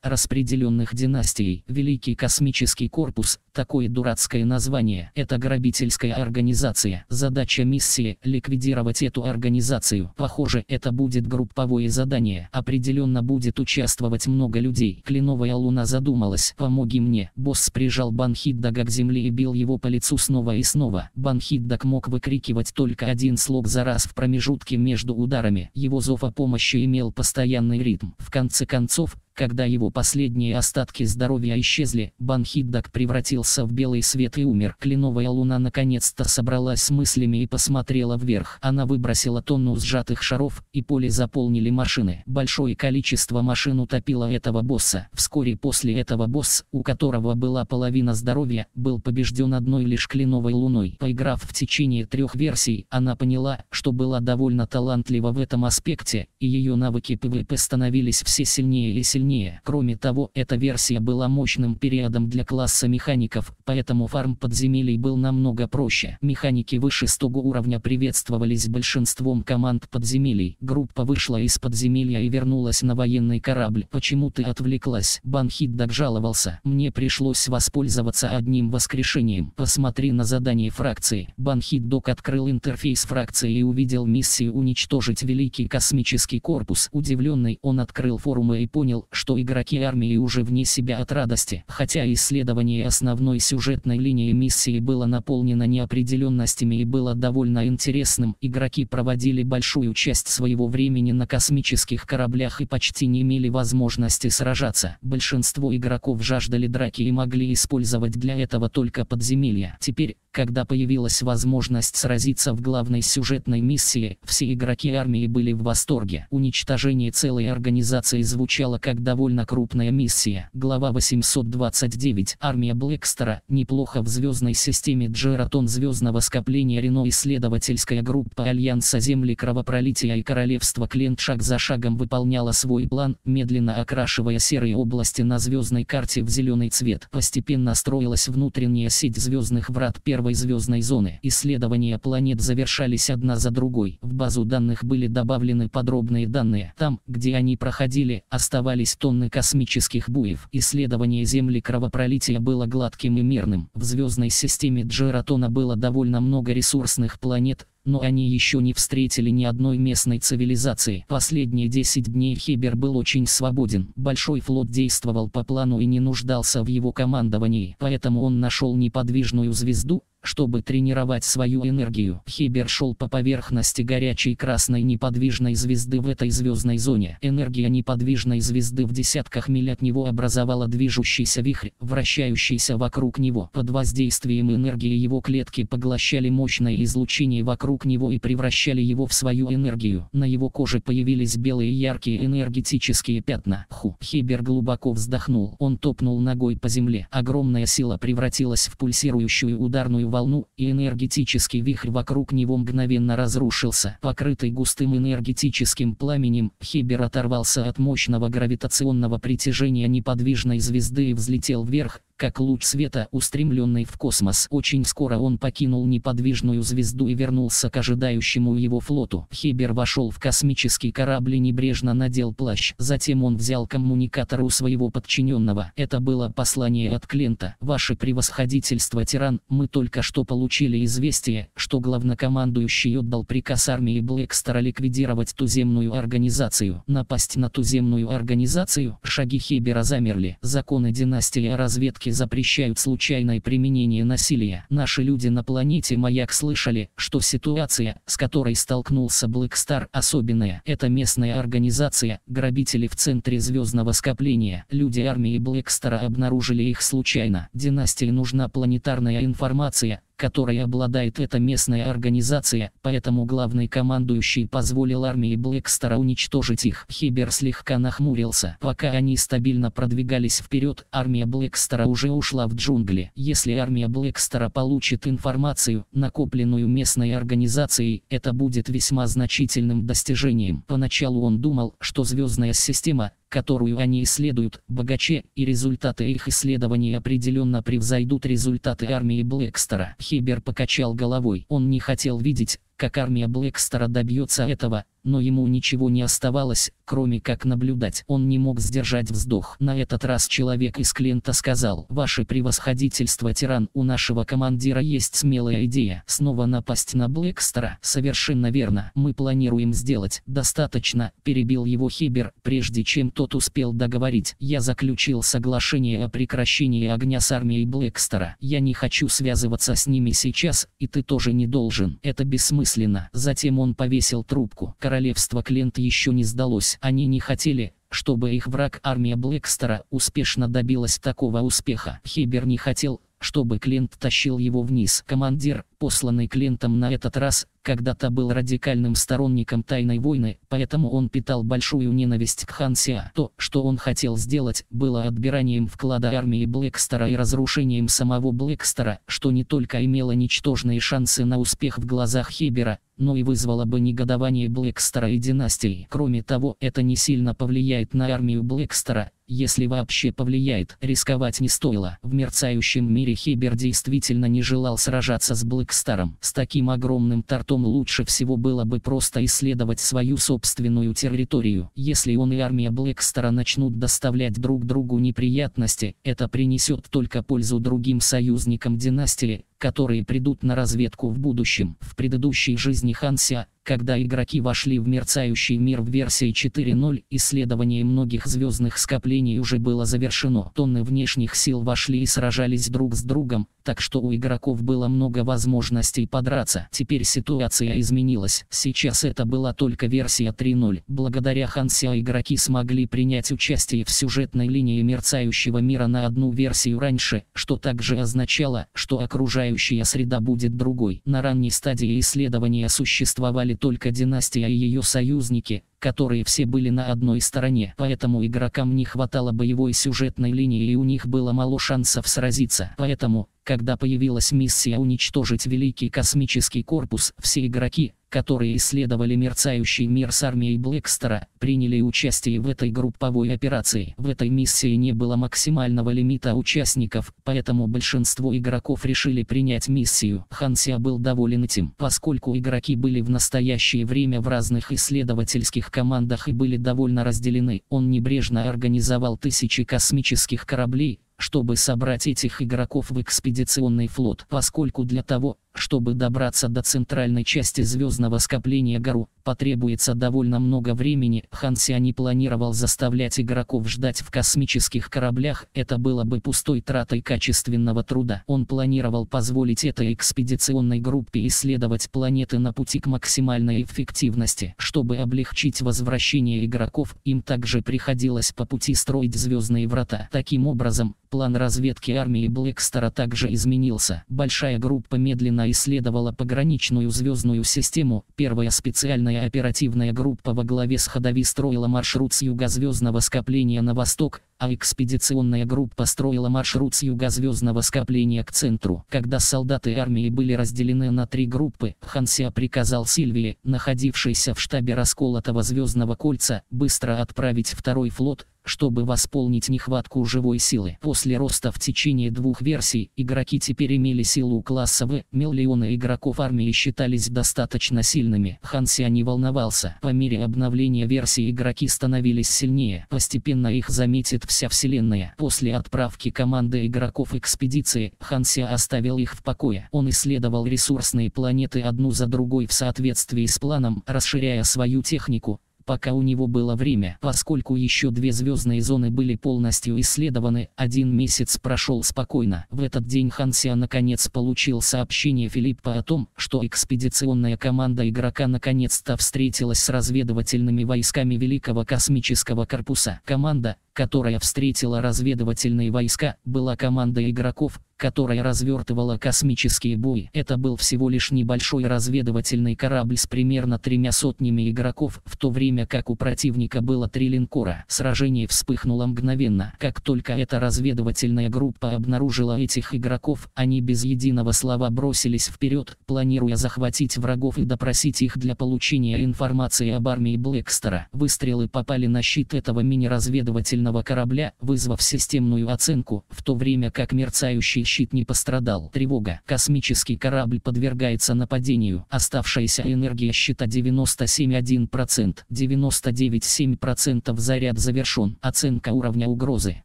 Speaker 1: распределенных династией. Великий космический корпус, такое дурацкое название, это грабительская организация. Задача миссии – ликвидировать эту организацию. Похоже, это будет групповое задание. Определенно будет участвовать много людей. Кленовая луна задумалась. «Помоги мне». Босс прижал Банхид Хиддага к земле и бил его по лицу снова и снова. Бан Хиддаг мог выкрикивать только один слог за раз в промежутке между ударами. Его зов о помощи имел постоянный ритм. В конце концов, когда его последние остатки здоровья исчезли, Банхиддак превратился в белый свет и умер. Кленовая луна наконец-то собралась с мыслями и посмотрела вверх. Она выбросила тонну сжатых шаров, и поле заполнили машины. Большое количество машин утопило этого босса. Вскоре после этого босс, у которого была половина здоровья, был побежден одной лишь кленовой луной. Поиграв в течение трех версий, она поняла, что была довольно талантлива в этом аспекте, и ее навыки PvP становились все сильнее и сильнее сильнее. Кроме того, эта версия была мощным периодом для класса механиков, поэтому фарм подземелий был намного проще. Механики выше 100 уровня приветствовались большинством команд подземелий. Группа вышла из подземелья и вернулась на военный корабль. «Почему ты отвлеклась?» Банхиддаг жаловался. «Мне пришлось воспользоваться одним воскрешением. Посмотри на задание фракции». Банхиддог открыл интерфейс фракции и увидел миссию уничтожить Великий космический корпус. Удивленный, он открыл форумы и понял, что игроки армии уже вне себя от радости. Хотя исследование основной сюжетной линии миссии было наполнено неопределенностями и было довольно интересным, игроки проводили большую часть своего времени на космических кораблях и почти не имели возможности сражаться. Большинство игроков жаждали драки и могли использовать для этого только подземелья. Теперь, когда появилась возможность сразиться в главной сюжетной миссии, все игроки армии были в восторге. Уничтожение целой организации звучало как довольно крупная миссия. Глава 829. Армия Блэкстера. Неплохо в звездной системе Джератон звездного скопления Рено исследовательская группа Альянса Земли Кровопролития и Королевства Клент шаг за шагом выполняла свой план, медленно окрашивая серые области на звездной карте в зеленый цвет. Постепенно строилась внутренняя сеть звездных врат первой первой звездной зоны. Исследования планет завершались одна за другой. В базу данных были добавлены подробные данные. Там, где они проходили, оставались тонны космических буев. Исследование Земли кровопролития было гладким и мирным. В звездной системе Джератона было довольно много ресурсных планет, но они еще не встретили ни одной местной цивилизации. Последние 10 дней Хибер был очень свободен. Большой флот действовал по плану и не нуждался в его командовании, поэтому он нашел неподвижную звезду, чтобы тренировать свою энергию. Хибер шел по поверхности горячей красной неподвижной звезды в этой звездной зоне. Энергия неподвижной звезды в десятках миль от него образовала движущийся вихрь, вращающийся вокруг него. Под воздействием энергии его клетки поглощали мощное излучение вокруг него и превращали его в свою энергию. На его коже появились белые яркие энергетические пятна. Ху. Хибер глубоко вздохнул. Он топнул ногой по земле. Огромная сила превратилась в пульсирующую ударную волну, и энергетический вихрь вокруг него мгновенно разрушился. Покрытый густым энергетическим пламенем, Хибер оторвался от мощного гравитационного притяжения неподвижной звезды и взлетел вверх, как луч света, устремленный в космос. Очень скоро он покинул неподвижную звезду и вернулся к ожидающему его флоту. Хибер вошел в космический корабль и небрежно надел плащ. Затем он взял коммуникатор у своего подчиненного. Это было послание от Клента. «Ваше превосходительство, тиран, мы только что получили известие, что главнокомандующий отдал приказ армии Блэкстера ликвидировать туземную организацию. Напасть на туземную организацию? Шаги Хибера замерли. Законы династии разведки Политики запрещают случайное применение насилия. Наши люди на планете Маяк слышали, что ситуация, с которой столкнулся Блэкстар, особенная. Это местная организация, грабители в центре звездного скопления. Люди армии Блэкстара обнаружили их случайно. Династии нужна планетарная информация, которой обладает эта местная организация, поэтому главный командующий позволил армии Блэкстера уничтожить их. Хибер слегка нахмурился. Пока они стабильно продвигались вперед, армия Блэкстера уже ушла в джунгли. Если армия Блэкстера получит информацию, накопленную местной организацией, это будет весьма значительным достижением. Поначалу он думал, что звездная система, которую они исследуют, богаче, и результаты их исследований определенно превзойдут результаты армии Блэкстера. Хибер покачал головой. Он не хотел видеть, как армия Блэкстера добьется этого, но ему ничего не оставалось, кроме как наблюдать. Он не мог сдержать вздох. На этот раз человек из Клента сказал, «Ваше превосходительство, тиран, у нашего командира есть смелая идея. Снова напасть на Блэкстера?» «Совершенно верно. Мы планируем сделать. Достаточно», — перебил его Хибер, прежде чем тот успел договорить. «Я заключил соглашение о прекращении огня с армией Блэкстера. Я не хочу связываться с ними сейчас, и ты тоже не должен. Это бессмысленно». Затем он повесил трубку. Королевство Клент еще не сдалось. Они не хотели, чтобы их враг армия Блэкстера успешно добилась такого успеха. Хибер не хотел, чтобы Клент тащил его вниз. Командир, посланный Клентом на этот раз, когда-то был радикальным сторонником тайной войны, поэтому он питал большую ненависть к Хансиа. То, что он хотел сделать, было отбиранием вклада армии Блэкстера и разрушением самого Блэкстера, что не только имело ничтожные шансы на успех в глазах Хибера, но и вызвало бы негодование Блэкстера и династии. Кроме того, это не сильно повлияет на армию Блэкстера, если вообще повлияет. Рисковать не стоило. В мерцающем мире Хибер действительно не желал сражаться с Блэкстером. С таким огромным тортом лучше всего было бы просто исследовать свою собственную территорию. Если он и армия Блэкстера начнут доставлять друг другу неприятности, это принесет только пользу другим союзникам династии, которые придут на разведку в будущем. В предыдущей жизни Ханся, когда игроки вошли в мерцающий мир в версии 4.0, исследование многих звездных скоплений уже было завершено. Тонны внешних сил вошли и сражались друг с другом, так что у игроков было много возможностей подраться. Теперь ситуация изменилась. Сейчас это была только версия 3.0. Благодаря Ханся игроки смогли принять участие в сюжетной линии мерцающего мира на одну версию раньше, что также означало, что окружающая среда будет другой. На ранней стадии исследования существовали только династия и ее союзники, которые все были на одной стороне. Поэтому игрокам не хватало боевой сюжетной линии и у них было мало шансов сразиться. Поэтому, когда появилась миссия уничтожить Великий космический корпус, все игроки, которые исследовали мерцающий мир с армией Блэкстера, приняли участие в этой групповой операции. В этой миссии не было максимального лимита участников, поэтому большинство игроков решили принять миссию. Хансия был доволен этим, поскольку игроки были в настоящее время в разных исследовательских командах и были довольно разделены. Он небрежно организовал тысячи космических кораблей, чтобы собрать этих игроков в экспедиционный флот, поскольку для того, Чтобы добраться до центральной части звездного скопления гору, потребуется довольно много времени. Хан не планировал заставлять игроков ждать в космических кораблях, это было бы пустой тратой качественного труда. Он планировал позволить этой экспедиционной группе исследовать планеты на пути к максимальной эффективности. Чтобы облегчить возвращение игроков, им также приходилось по пути строить звездные врата. Таким образом, План разведки армии Блэкстера также изменился. Большая группа медленно исследовала пограничную звездную систему. Первая специальная оперативная группа во главе с Ходови строила маршрут с югозвездного скопления на восток, а экспедиционная группа строила маршрут с югозвездного скопления к центру. Когда солдаты армии были разделены на три группы, Хансия приказал Сильвии, находившейся в штабе расколотого звездного кольца, быстро отправить второй флот, чтобы восполнить нехватку живой силы. После роста в течение двух версий, игроки теперь имели силу класса В, миллионы игроков армии считались достаточно сильными. Ханси не волновался. По мере обновления версии игроки становились сильнее. Постепенно их заметит вся вселенная. После отправки команды игроков экспедиции, Ханси оставил их в покое. Он исследовал ресурсные планеты одну за другой в соответствии с планом, расширяя свою технику, пока у него было время. Поскольку еще две звездные зоны были полностью исследованы, один месяц прошел спокойно. В этот день Хансия наконец получил сообщение Филиппа о том, что экспедиционная команда игрока наконец-то встретилась с разведывательными войсками Великого космического корпуса. Команда, которая встретила разведывательные войска, была команда игроков, которая развертывала космические бои. Это был всего лишь небольшой разведывательный корабль с примерно тремя сотнями игроков, в то время как у противника было три линкора. Сражение вспыхнуло мгновенно. Как только эта разведывательная группа обнаружила этих игроков, они без единого слова бросились вперед, планируя захватить врагов и допросить их для получения информации об армии Блэкстера. Выстрелы попали на щит этого мини-разведывательного корабля, вызвав системную оценку, в то время как мерцающий щит не пострадал. Тревога. Космический корабль подвергается нападению. Оставшаяся энергия щита 97,1%. 99,7% заряд завершен. Оценка уровня угрозы.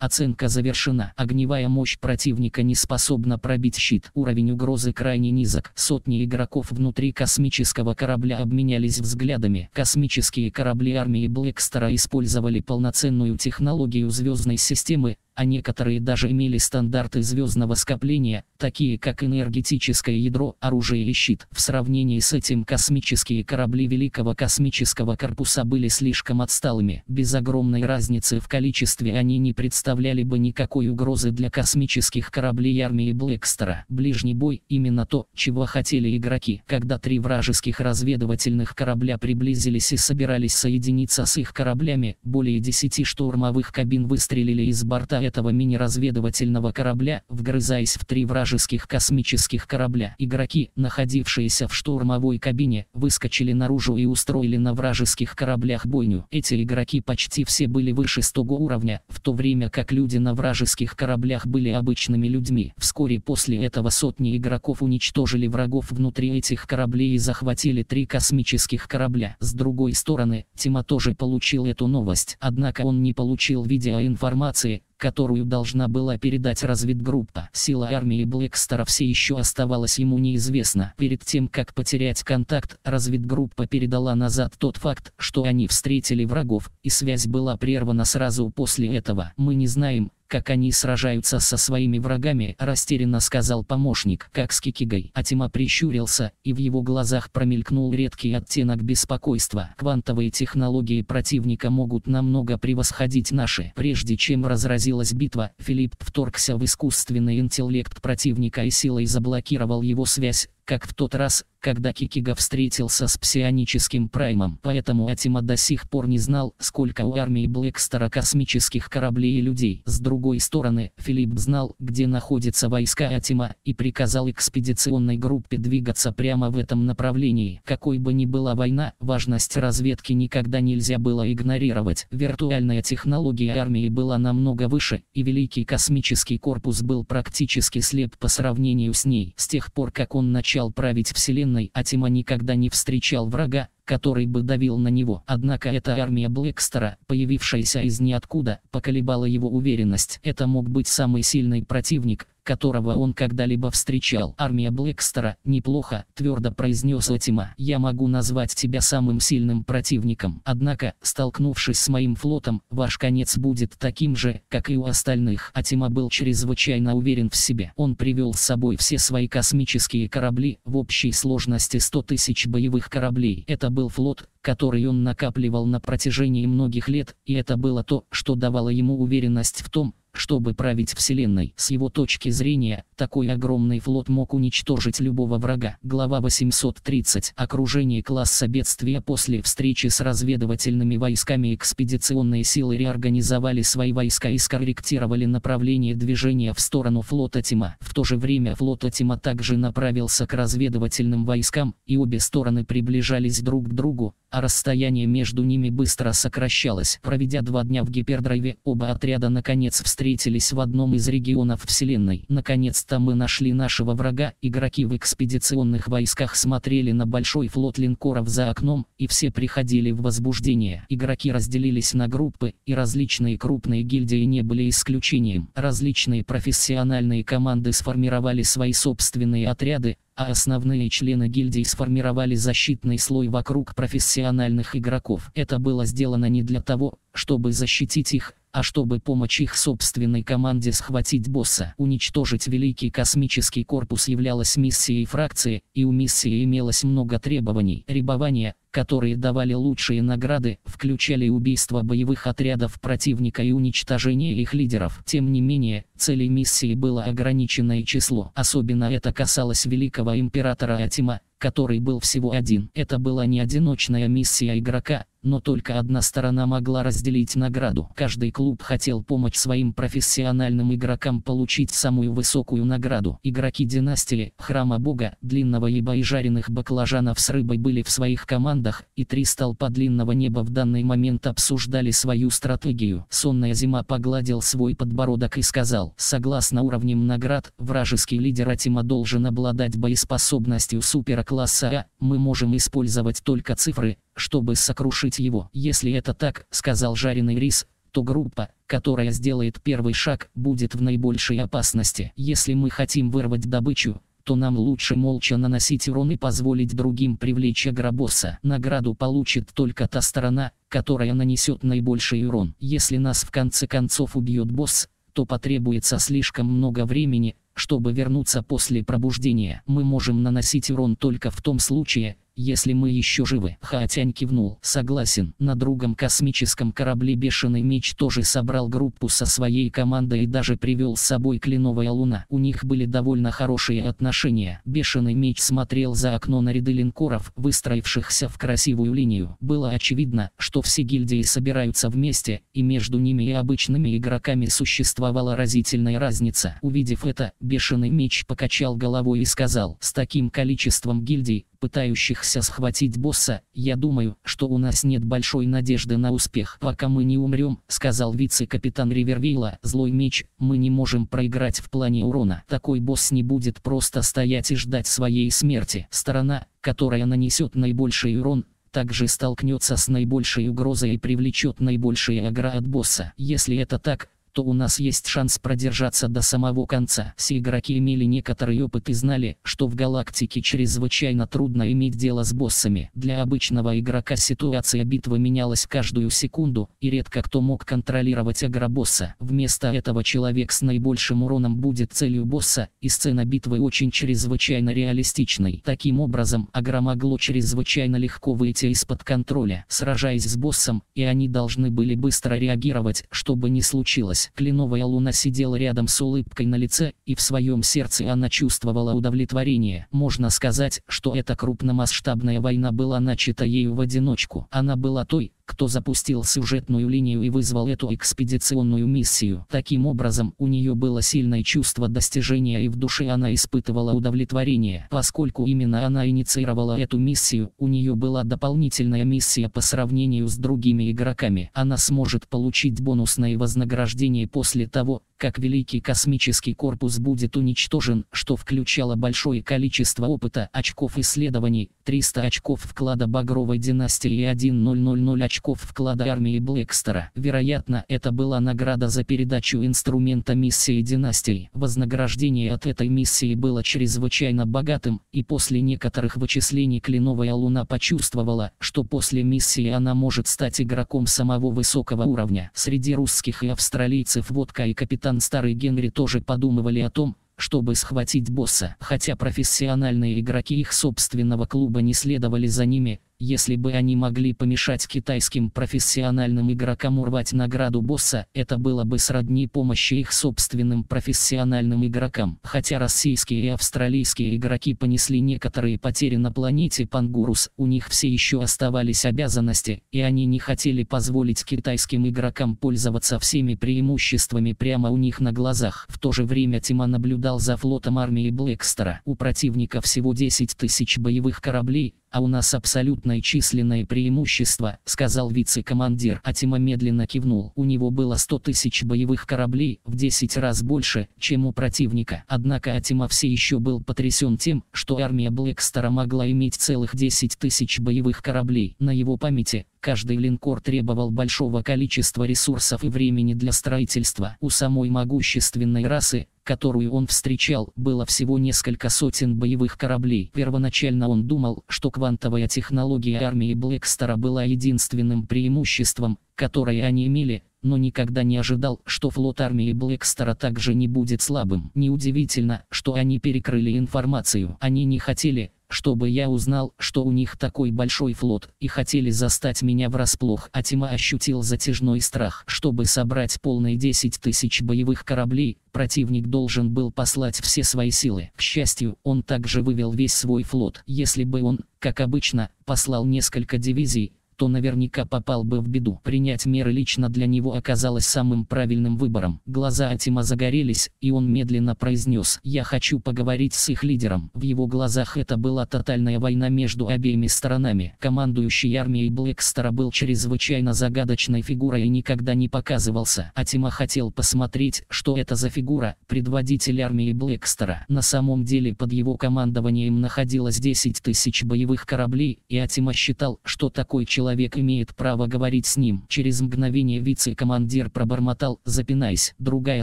Speaker 1: Оценка завершена. Огневая мощь противника не способна пробить щит. Уровень угрозы крайне низок. Сотни игроков внутри космического корабля обменялись взглядами. Космические корабли армии Блэкстера использовали полноценную технологию звездной системы, а некоторые даже имели стандарты звездного скопления, такие как энергетическое ядро, оружие и щит. В сравнении с этим космические корабли Великого космического корпуса были слишком отсталыми. Без огромной разницы в количестве они не представляли бы никакой угрозы для космических кораблей армии Блэкстера. Ближний бой – именно то, чего хотели игроки. Когда три вражеских разведывательных корабля приблизились и собирались соединиться с их кораблями, более десяти штурмовых кабин выстрелили из борта этого мини-разведывательного корабля, вгрызаясь в три вражеских космических корабля. Игроки, находившиеся в штурмовой кабине, выскочили наружу и устроили на вражеских кораблях бойню. Эти игроки почти все были выше 100 уровня, в то время как люди на вражеских кораблях были обычными людьми. Вскоре после этого сотни игроков уничтожили врагов внутри этих кораблей и захватили три космических корабля. С другой стороны, Тима тоже получил эту новость, однако он не получил видеоинформации, которую должна была передать разведгруппа. Сила армии Блэкстера все еще оставалась ему неизвестна. Перед тем, как потерять контакт, разведгруппа передала назад тот факт, что они встретили врагов, и связь была прервана сразу после этого. Мы не знаем, как они сражаются со своими врагами, растерянно сказал помощник, как с Кикигой. Атима прищурился, и в его глазах промелькнул редкий оттенок беспокойства. Квантовые технологии противника могут намного превосходить наши. Прежде чем разразилась битва, Филипп вторгся в искусственный интеллект противника и силой заблокировал его связь, как в тот раз, когда Кикига встретился с псионическим праймом. Поэтому Атима до сих пор не знал, сколько у армии Блэкстера космических кораблей и людей. С другой стороны, Филипп знал, где находятся войска Атима, и приказал экспедиционной группе двигаться прямо в этом направлении. Какой бы ни была война, важность разведки никогда нельзя было игнорировать. Виртуальная технология армии была намного выше, и Великий космический корпус был практически слеп по сравнению с ней. С тех пор, как он начал править Вселенной, Атима никогда не встречал врага, который бы давил на него. Однако эта армия Блэкстера, появившаяся из ниоткуда, поколебала его уверенность. Это мог быть самый сильный противник, которого он когда-либо встречал. Армия Блэкстера, неплохо, твердо произнес Атима. Я могу назвать тебя самым сильным противником. Однако, столкнувшись с моим флотом, ваш конец будет таким же, как и у остальных. Атима был чрезвычайно уверен в себе. Он привел с собой все свои космические корабли, в общей сложности 100 тысяч боевых кораблей. Это был флот, который он накапливал на протяжении многих лет, и это было то, что давало ему уверенность в том, чтобы править Вселенной. С его точки зрения, такой огромный флот мог уничтожить любого врага. Глава 830. Окружение класса бедствия после встречи с разведывательными войсками экспедиционные силы реорганизовали свои войска и скорректировали направление движения в сторону флота Тима. В то же время флот Тима также направился к разведывательным войскам, и обе стороны приближались друг к другу, а расстояние между ними быстро сокращалось. Проведя два дня в гипердрайве, оба отряда наконец встретились в одном из регионов Вселенной. Наконец-то мы нашли нашего врага. Игроки в экспедиционных войсках смотрели на большой флот линкоров за окном, и все приходили в возбуждение. Игроки разделились на группы, и различные крупные гильдии не были исключением. Различные профессиональные команды сформировали свои собственные отряды, а основные члены гильдии сформировали защитный слой вокруг профессиональных игроков. Это было сделано не для того, чтобы защитить их, а чтобы помочь их собственной команде схватить босса. Уничтожить Великий Космический Корпус являлась миссией фракции, и у миссии имелось много требований. Рябование, которые давали лучшие награды, включали убийство боевых отрядов противника и уничтожение их лидеров. Тем не менее, целей миссии было ограниченное число. Особенно это касалось великого императора Атима, который был всего один. Это была не одиночная миссия игрока, но только одна сторона могла разделить награду. Каждый клуб хотел помочь своим профессиональным игрокам получить самую высокую награду. Игроки династии, храма бога, длинного еба и жареных баклажанов с рыбой были в своих командах, и три столпа длинного неба в данный момент обсуждали свою стратегию. Сонная зима погладил свой подбородок и сказал, согласно уровням наград, вражеский лидер Атима должен обладать боеспособностью суперкласса А, мы можем использовать только цифры, чтобы сокрушить его. Если это так, сказал жареный рис, то группа, которая сделает первый шаг, будет в наибольшей опасности. Если мы хотим вырвать добычу, то нам лучше молча наносить урон и позволить другим привлечь агробосса. Награду получит только та сторона, которая нанесет наибольший урон. Если нас в конце концов убьет босс, то потребуется слишком много времени, чтобы вернуться после пробуждения. Мы можем наносить урон только в том случае, если мы еще живы. Хаотянь кивнул. Согласен. На другом космическом корабле Бешеный Меч тоже собрал группу со своей командой и даже привел с собой Кленовая Луна. У них были довольно хорошие отношения. Бешеный Меч смотрел за окно на ряды линкоров, выстроившихся в красивую линию. Было очевидно, что все гильдии собираются вместе, и между ними и обычными игроками существовала разительная разница. Увидев это, Бешеный Меч покачал головой и сказал, с таким количеством гильдий, пытающихся схватить босса, я думаю, что у нас нет большой надежды на успех. Пока мы не умрем, сказал вице-капитан Ривервейла, злой меч, мы не можем проиграть в плане урона. Такой босс не будет просто стоять и ждать своей смерти. Сторона, которая нанесет наибольший урон, также столкнется с наибольшей угрозой и привлечет наибольшие агро от босса. Если это так, то у нас есть шанс продержаться до самого конца. Все игроки имели некоторый опыт и знали, что в галактике чрезвычайно трудно иметь дело с боссами. Для обычного игрока ситуация битвы менялась каждую секунду, и редко кто мог контролировать агробосса. Вместо этого человек с наибольшим уроном будет целью босса, и сцена битвы очень чрезвычайно реалистичной. Таким образом, агро могло чрезвычайно легко выйти из-под контроля, сражаясь с боссом, и они должны были быстро реагировать, чтобы не случилось улыбалась. Кленовая луна сидела рядом с улыбкой на лице, и в своем сердце она чувствовала удовлетворение. Можно сказать, что эта крупномасштабная война была начата ею в одиночку. Она была той, кто запустил сюжетную линию и вызвал эту экспедиционную миссию. Таким образом, у нее было сильное чувство достижения и в душе она испытывала удовлетворение. Поскольку именно она инициировала эту миссию, у нее была дополнительная миссия по сравнению с другими игроками. Она сможет получить бонусное вознаграждение после того, как Великий космический корпус будет уничтожен, что включало большое количество опыта, очков исследований, 300 очков вклада Багровой династии и 1000 очков вклада армии Блэкстера. Вероятно, это была награда за передачу инструмента миссии династии. Вознаграждение от этой миссии было чрезвычайно богатым, и после некоторых вычислений Кленовая Луна почувствовала, что после миссии она может стать игроком самого высокого уровня. Среди русских и австралийцев Водка и капитан Старый Генри тоже подумывали о том, чтобы схватить босса. Хотя профессиональные игроки их собственного клуба не следовали за ними, если бы они могли помешать китайским профессиональным игрокам урвать награду босса, это было бы сродни помощи их собственным профессиональным игрокам. Хотя российские и австралийские игроки понесли некоторые потери на планете Пангурус, у них все еще оставались обязанности, и они не хотели позволить китайским игрокам пользоваться всеми преимуществами прямо у них на глазах. В то же время Тима наблюдал за флотом армии Блэкстера. У противника всего 10 тысяч боевых кораблей, «А у нас абсолютное численное преимущество», — сказал вице-командир. Атима медленно кивнул. У него было 100 тысяч боевых кораблей, в 10 раз больше, чем у противника. Однако Атима все еще был потрясен тем, что армия Блэкстера могла иметь целых 10 тысяч боевых кораблей. На его памяти, каждый линкор требовал большого количества ресурсов и времени для строительства. У самой могущественной расы, которую он встречал, было всего несколько сотен боевых кораблей. Первоначально он думал, что квантовая технология армии Блэкстера была единственным преимуществом, которое они имели, но никогда не ожидал, что флот армии Блэкстера также не будет слабым. Неудивительно, что они перекрыли информацию. Они не хотели, чтобы я узнал, что у них такой большой флот, и хотели застать меня врасплох. А Тима ощутил затяжной страх. Чтобы собрать полные 10 тысяч боевых кораблей, противник должен был послать все свои силы. К счастью, он также вывел весь свой флот. Если бы он, как обычно, послал несколько дивизий, то наверняка попал бы в беду. Принять меры лично для него оказалось самым правильным выбором. Глаза Атима загорелись, и он медленно произнес «Я хочу поговорить с их лидером». В его глазах это была тотальная война между обеими сторонами. Командующий армией Блэкстера был чрезвычайно загадочной фигурой и никогда не показывался. Атима хотел посмотреть, что это за фигура, предводитель армии Блэкстера. На самом деле под его командованием находилось 10 тысяч боевых кораблей, и Атима считал, что такой человек человек имеет право говорить с ним. Через мгновение вице-командир пробормотал, запинаясь. Другая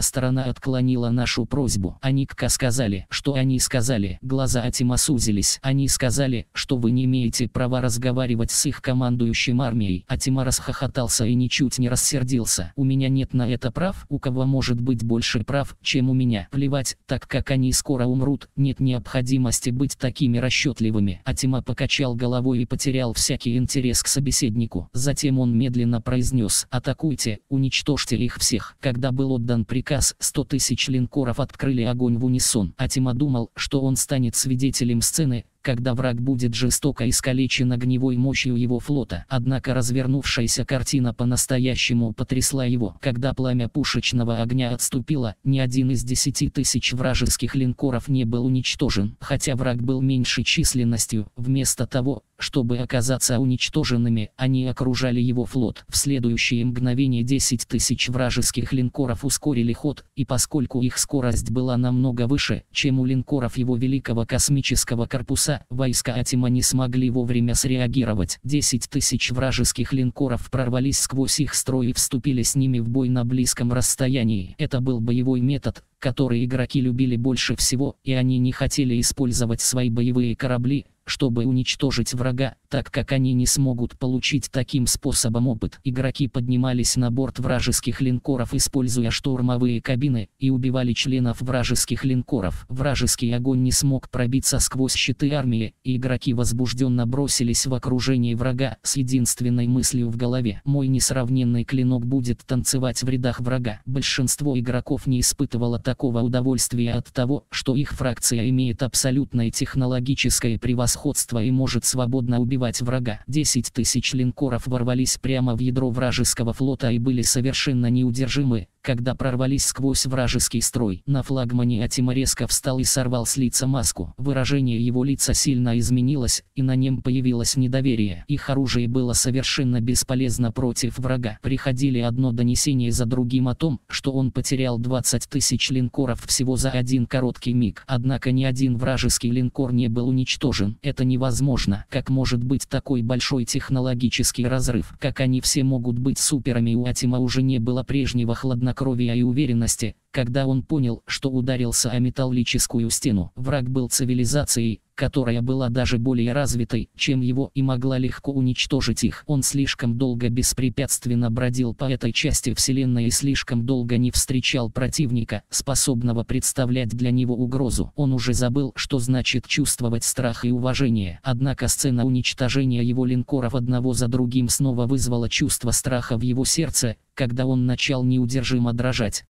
Speaker 1: сторона отклонила нашу просьбу. Они КК сказали, что они сказали. Глаза Атима сузились. Они сказали, что вы не имеете права разговаривать с их командующим армией. Атима расхохотался и ничуть не рассердился. У меня нет на это прав. У кого может быть больше прав, чем у меня? Плевать, так как они скоро умрут, нет необходимости быть такими расчетливыми. Атима покачал головой и потерял всякий интерес к собеседнику собеседнику. Затем он медленно произнес «Атакуйте, уничтожьте их всех». Когда был отдан приказ, 100 тысяч линкоров открыли огонь в унисон. Атима думал, что он станет свидетелем сцены, когда враг будет жестоко искалечен огневой мощью его флота. Однако развернувшаяся картина по-настоящему потрясла его. Когда пламя пушечного огня отступило, ни один из десяти тысяч вражеских линкоров не был уничтожен. Хотя враг был меньшей численностью, вместо того, чтобы оказаться уничтоженными, они окружали его флот. В следующее мгновение 10 тысяч вражеских линкоров ускорили ход, и поскольку их скорость была намного выше, чем у линкоров его великого космического корпуса, войска Атима не смогли вовремя среагировать. 10 тысяч вражеских линкоров прорвались сквозь их строй и вступили с ними в бой на близком расстоянии. Это был боевой метод, который игроки любили больше всего, и они не хотели использовать свои боевые корабли, чтобы уничтожить врага, так как они не смогут получить таким способом опыт. Игроки поднимались на борт вражеских линкоров используя штурмовые кабины, и убивали членов вражеских линкоров. Вражеский огонь не смог пробиться сквозь щиты армии, и игроки возбужденно бросились в окружение врага с единственной мыслью в голове. Мой несравненный клинок будет танцевать в рядах врага. Большинство игроков не испытывало такого удовольствия от того, что их фракция имеет абсолютное технологическое превосходство и может свободно убивать врага. 10 тысяч линкоров ворвались прямо в ядро вражеского флота и были совершенно неудержимы, когда прорвались сквозь вражеский строй. На флагмане Атима резко встал и сорвал с лица маску. Выражение его лица сильно изменилось, и на нем появилось недоверие. Их оружие было совершенно бесполезно против врага. Приходили одно донесение за другим о том, что он потерял 20 тысяч линкоров всего за один короткий миг. Однако ни один вражеский линкор не был уничтожен. Это невозможно. Как может быть такой большой технологический разрыв? Как они все могут быть суперами? У Атима уже не было прежнего хладнокровия и уверенности, когда он понял, что ударился о металлическую стену. Враг был цивилизацией, которая была даже более развитой, чем его и могла легко уничтожить их. Он слишком долго беспрепятственно бродил по этой части Вселенной и слишком долго не встречал противника, способного представлять для него угрозу. Он уже забыл, что значит чувствовать страх и уважение. Однако сцена уничтожения его линкоров одного за другим снова вызвала чувство страха в его сердце, когда он начал неудержимо дрожать.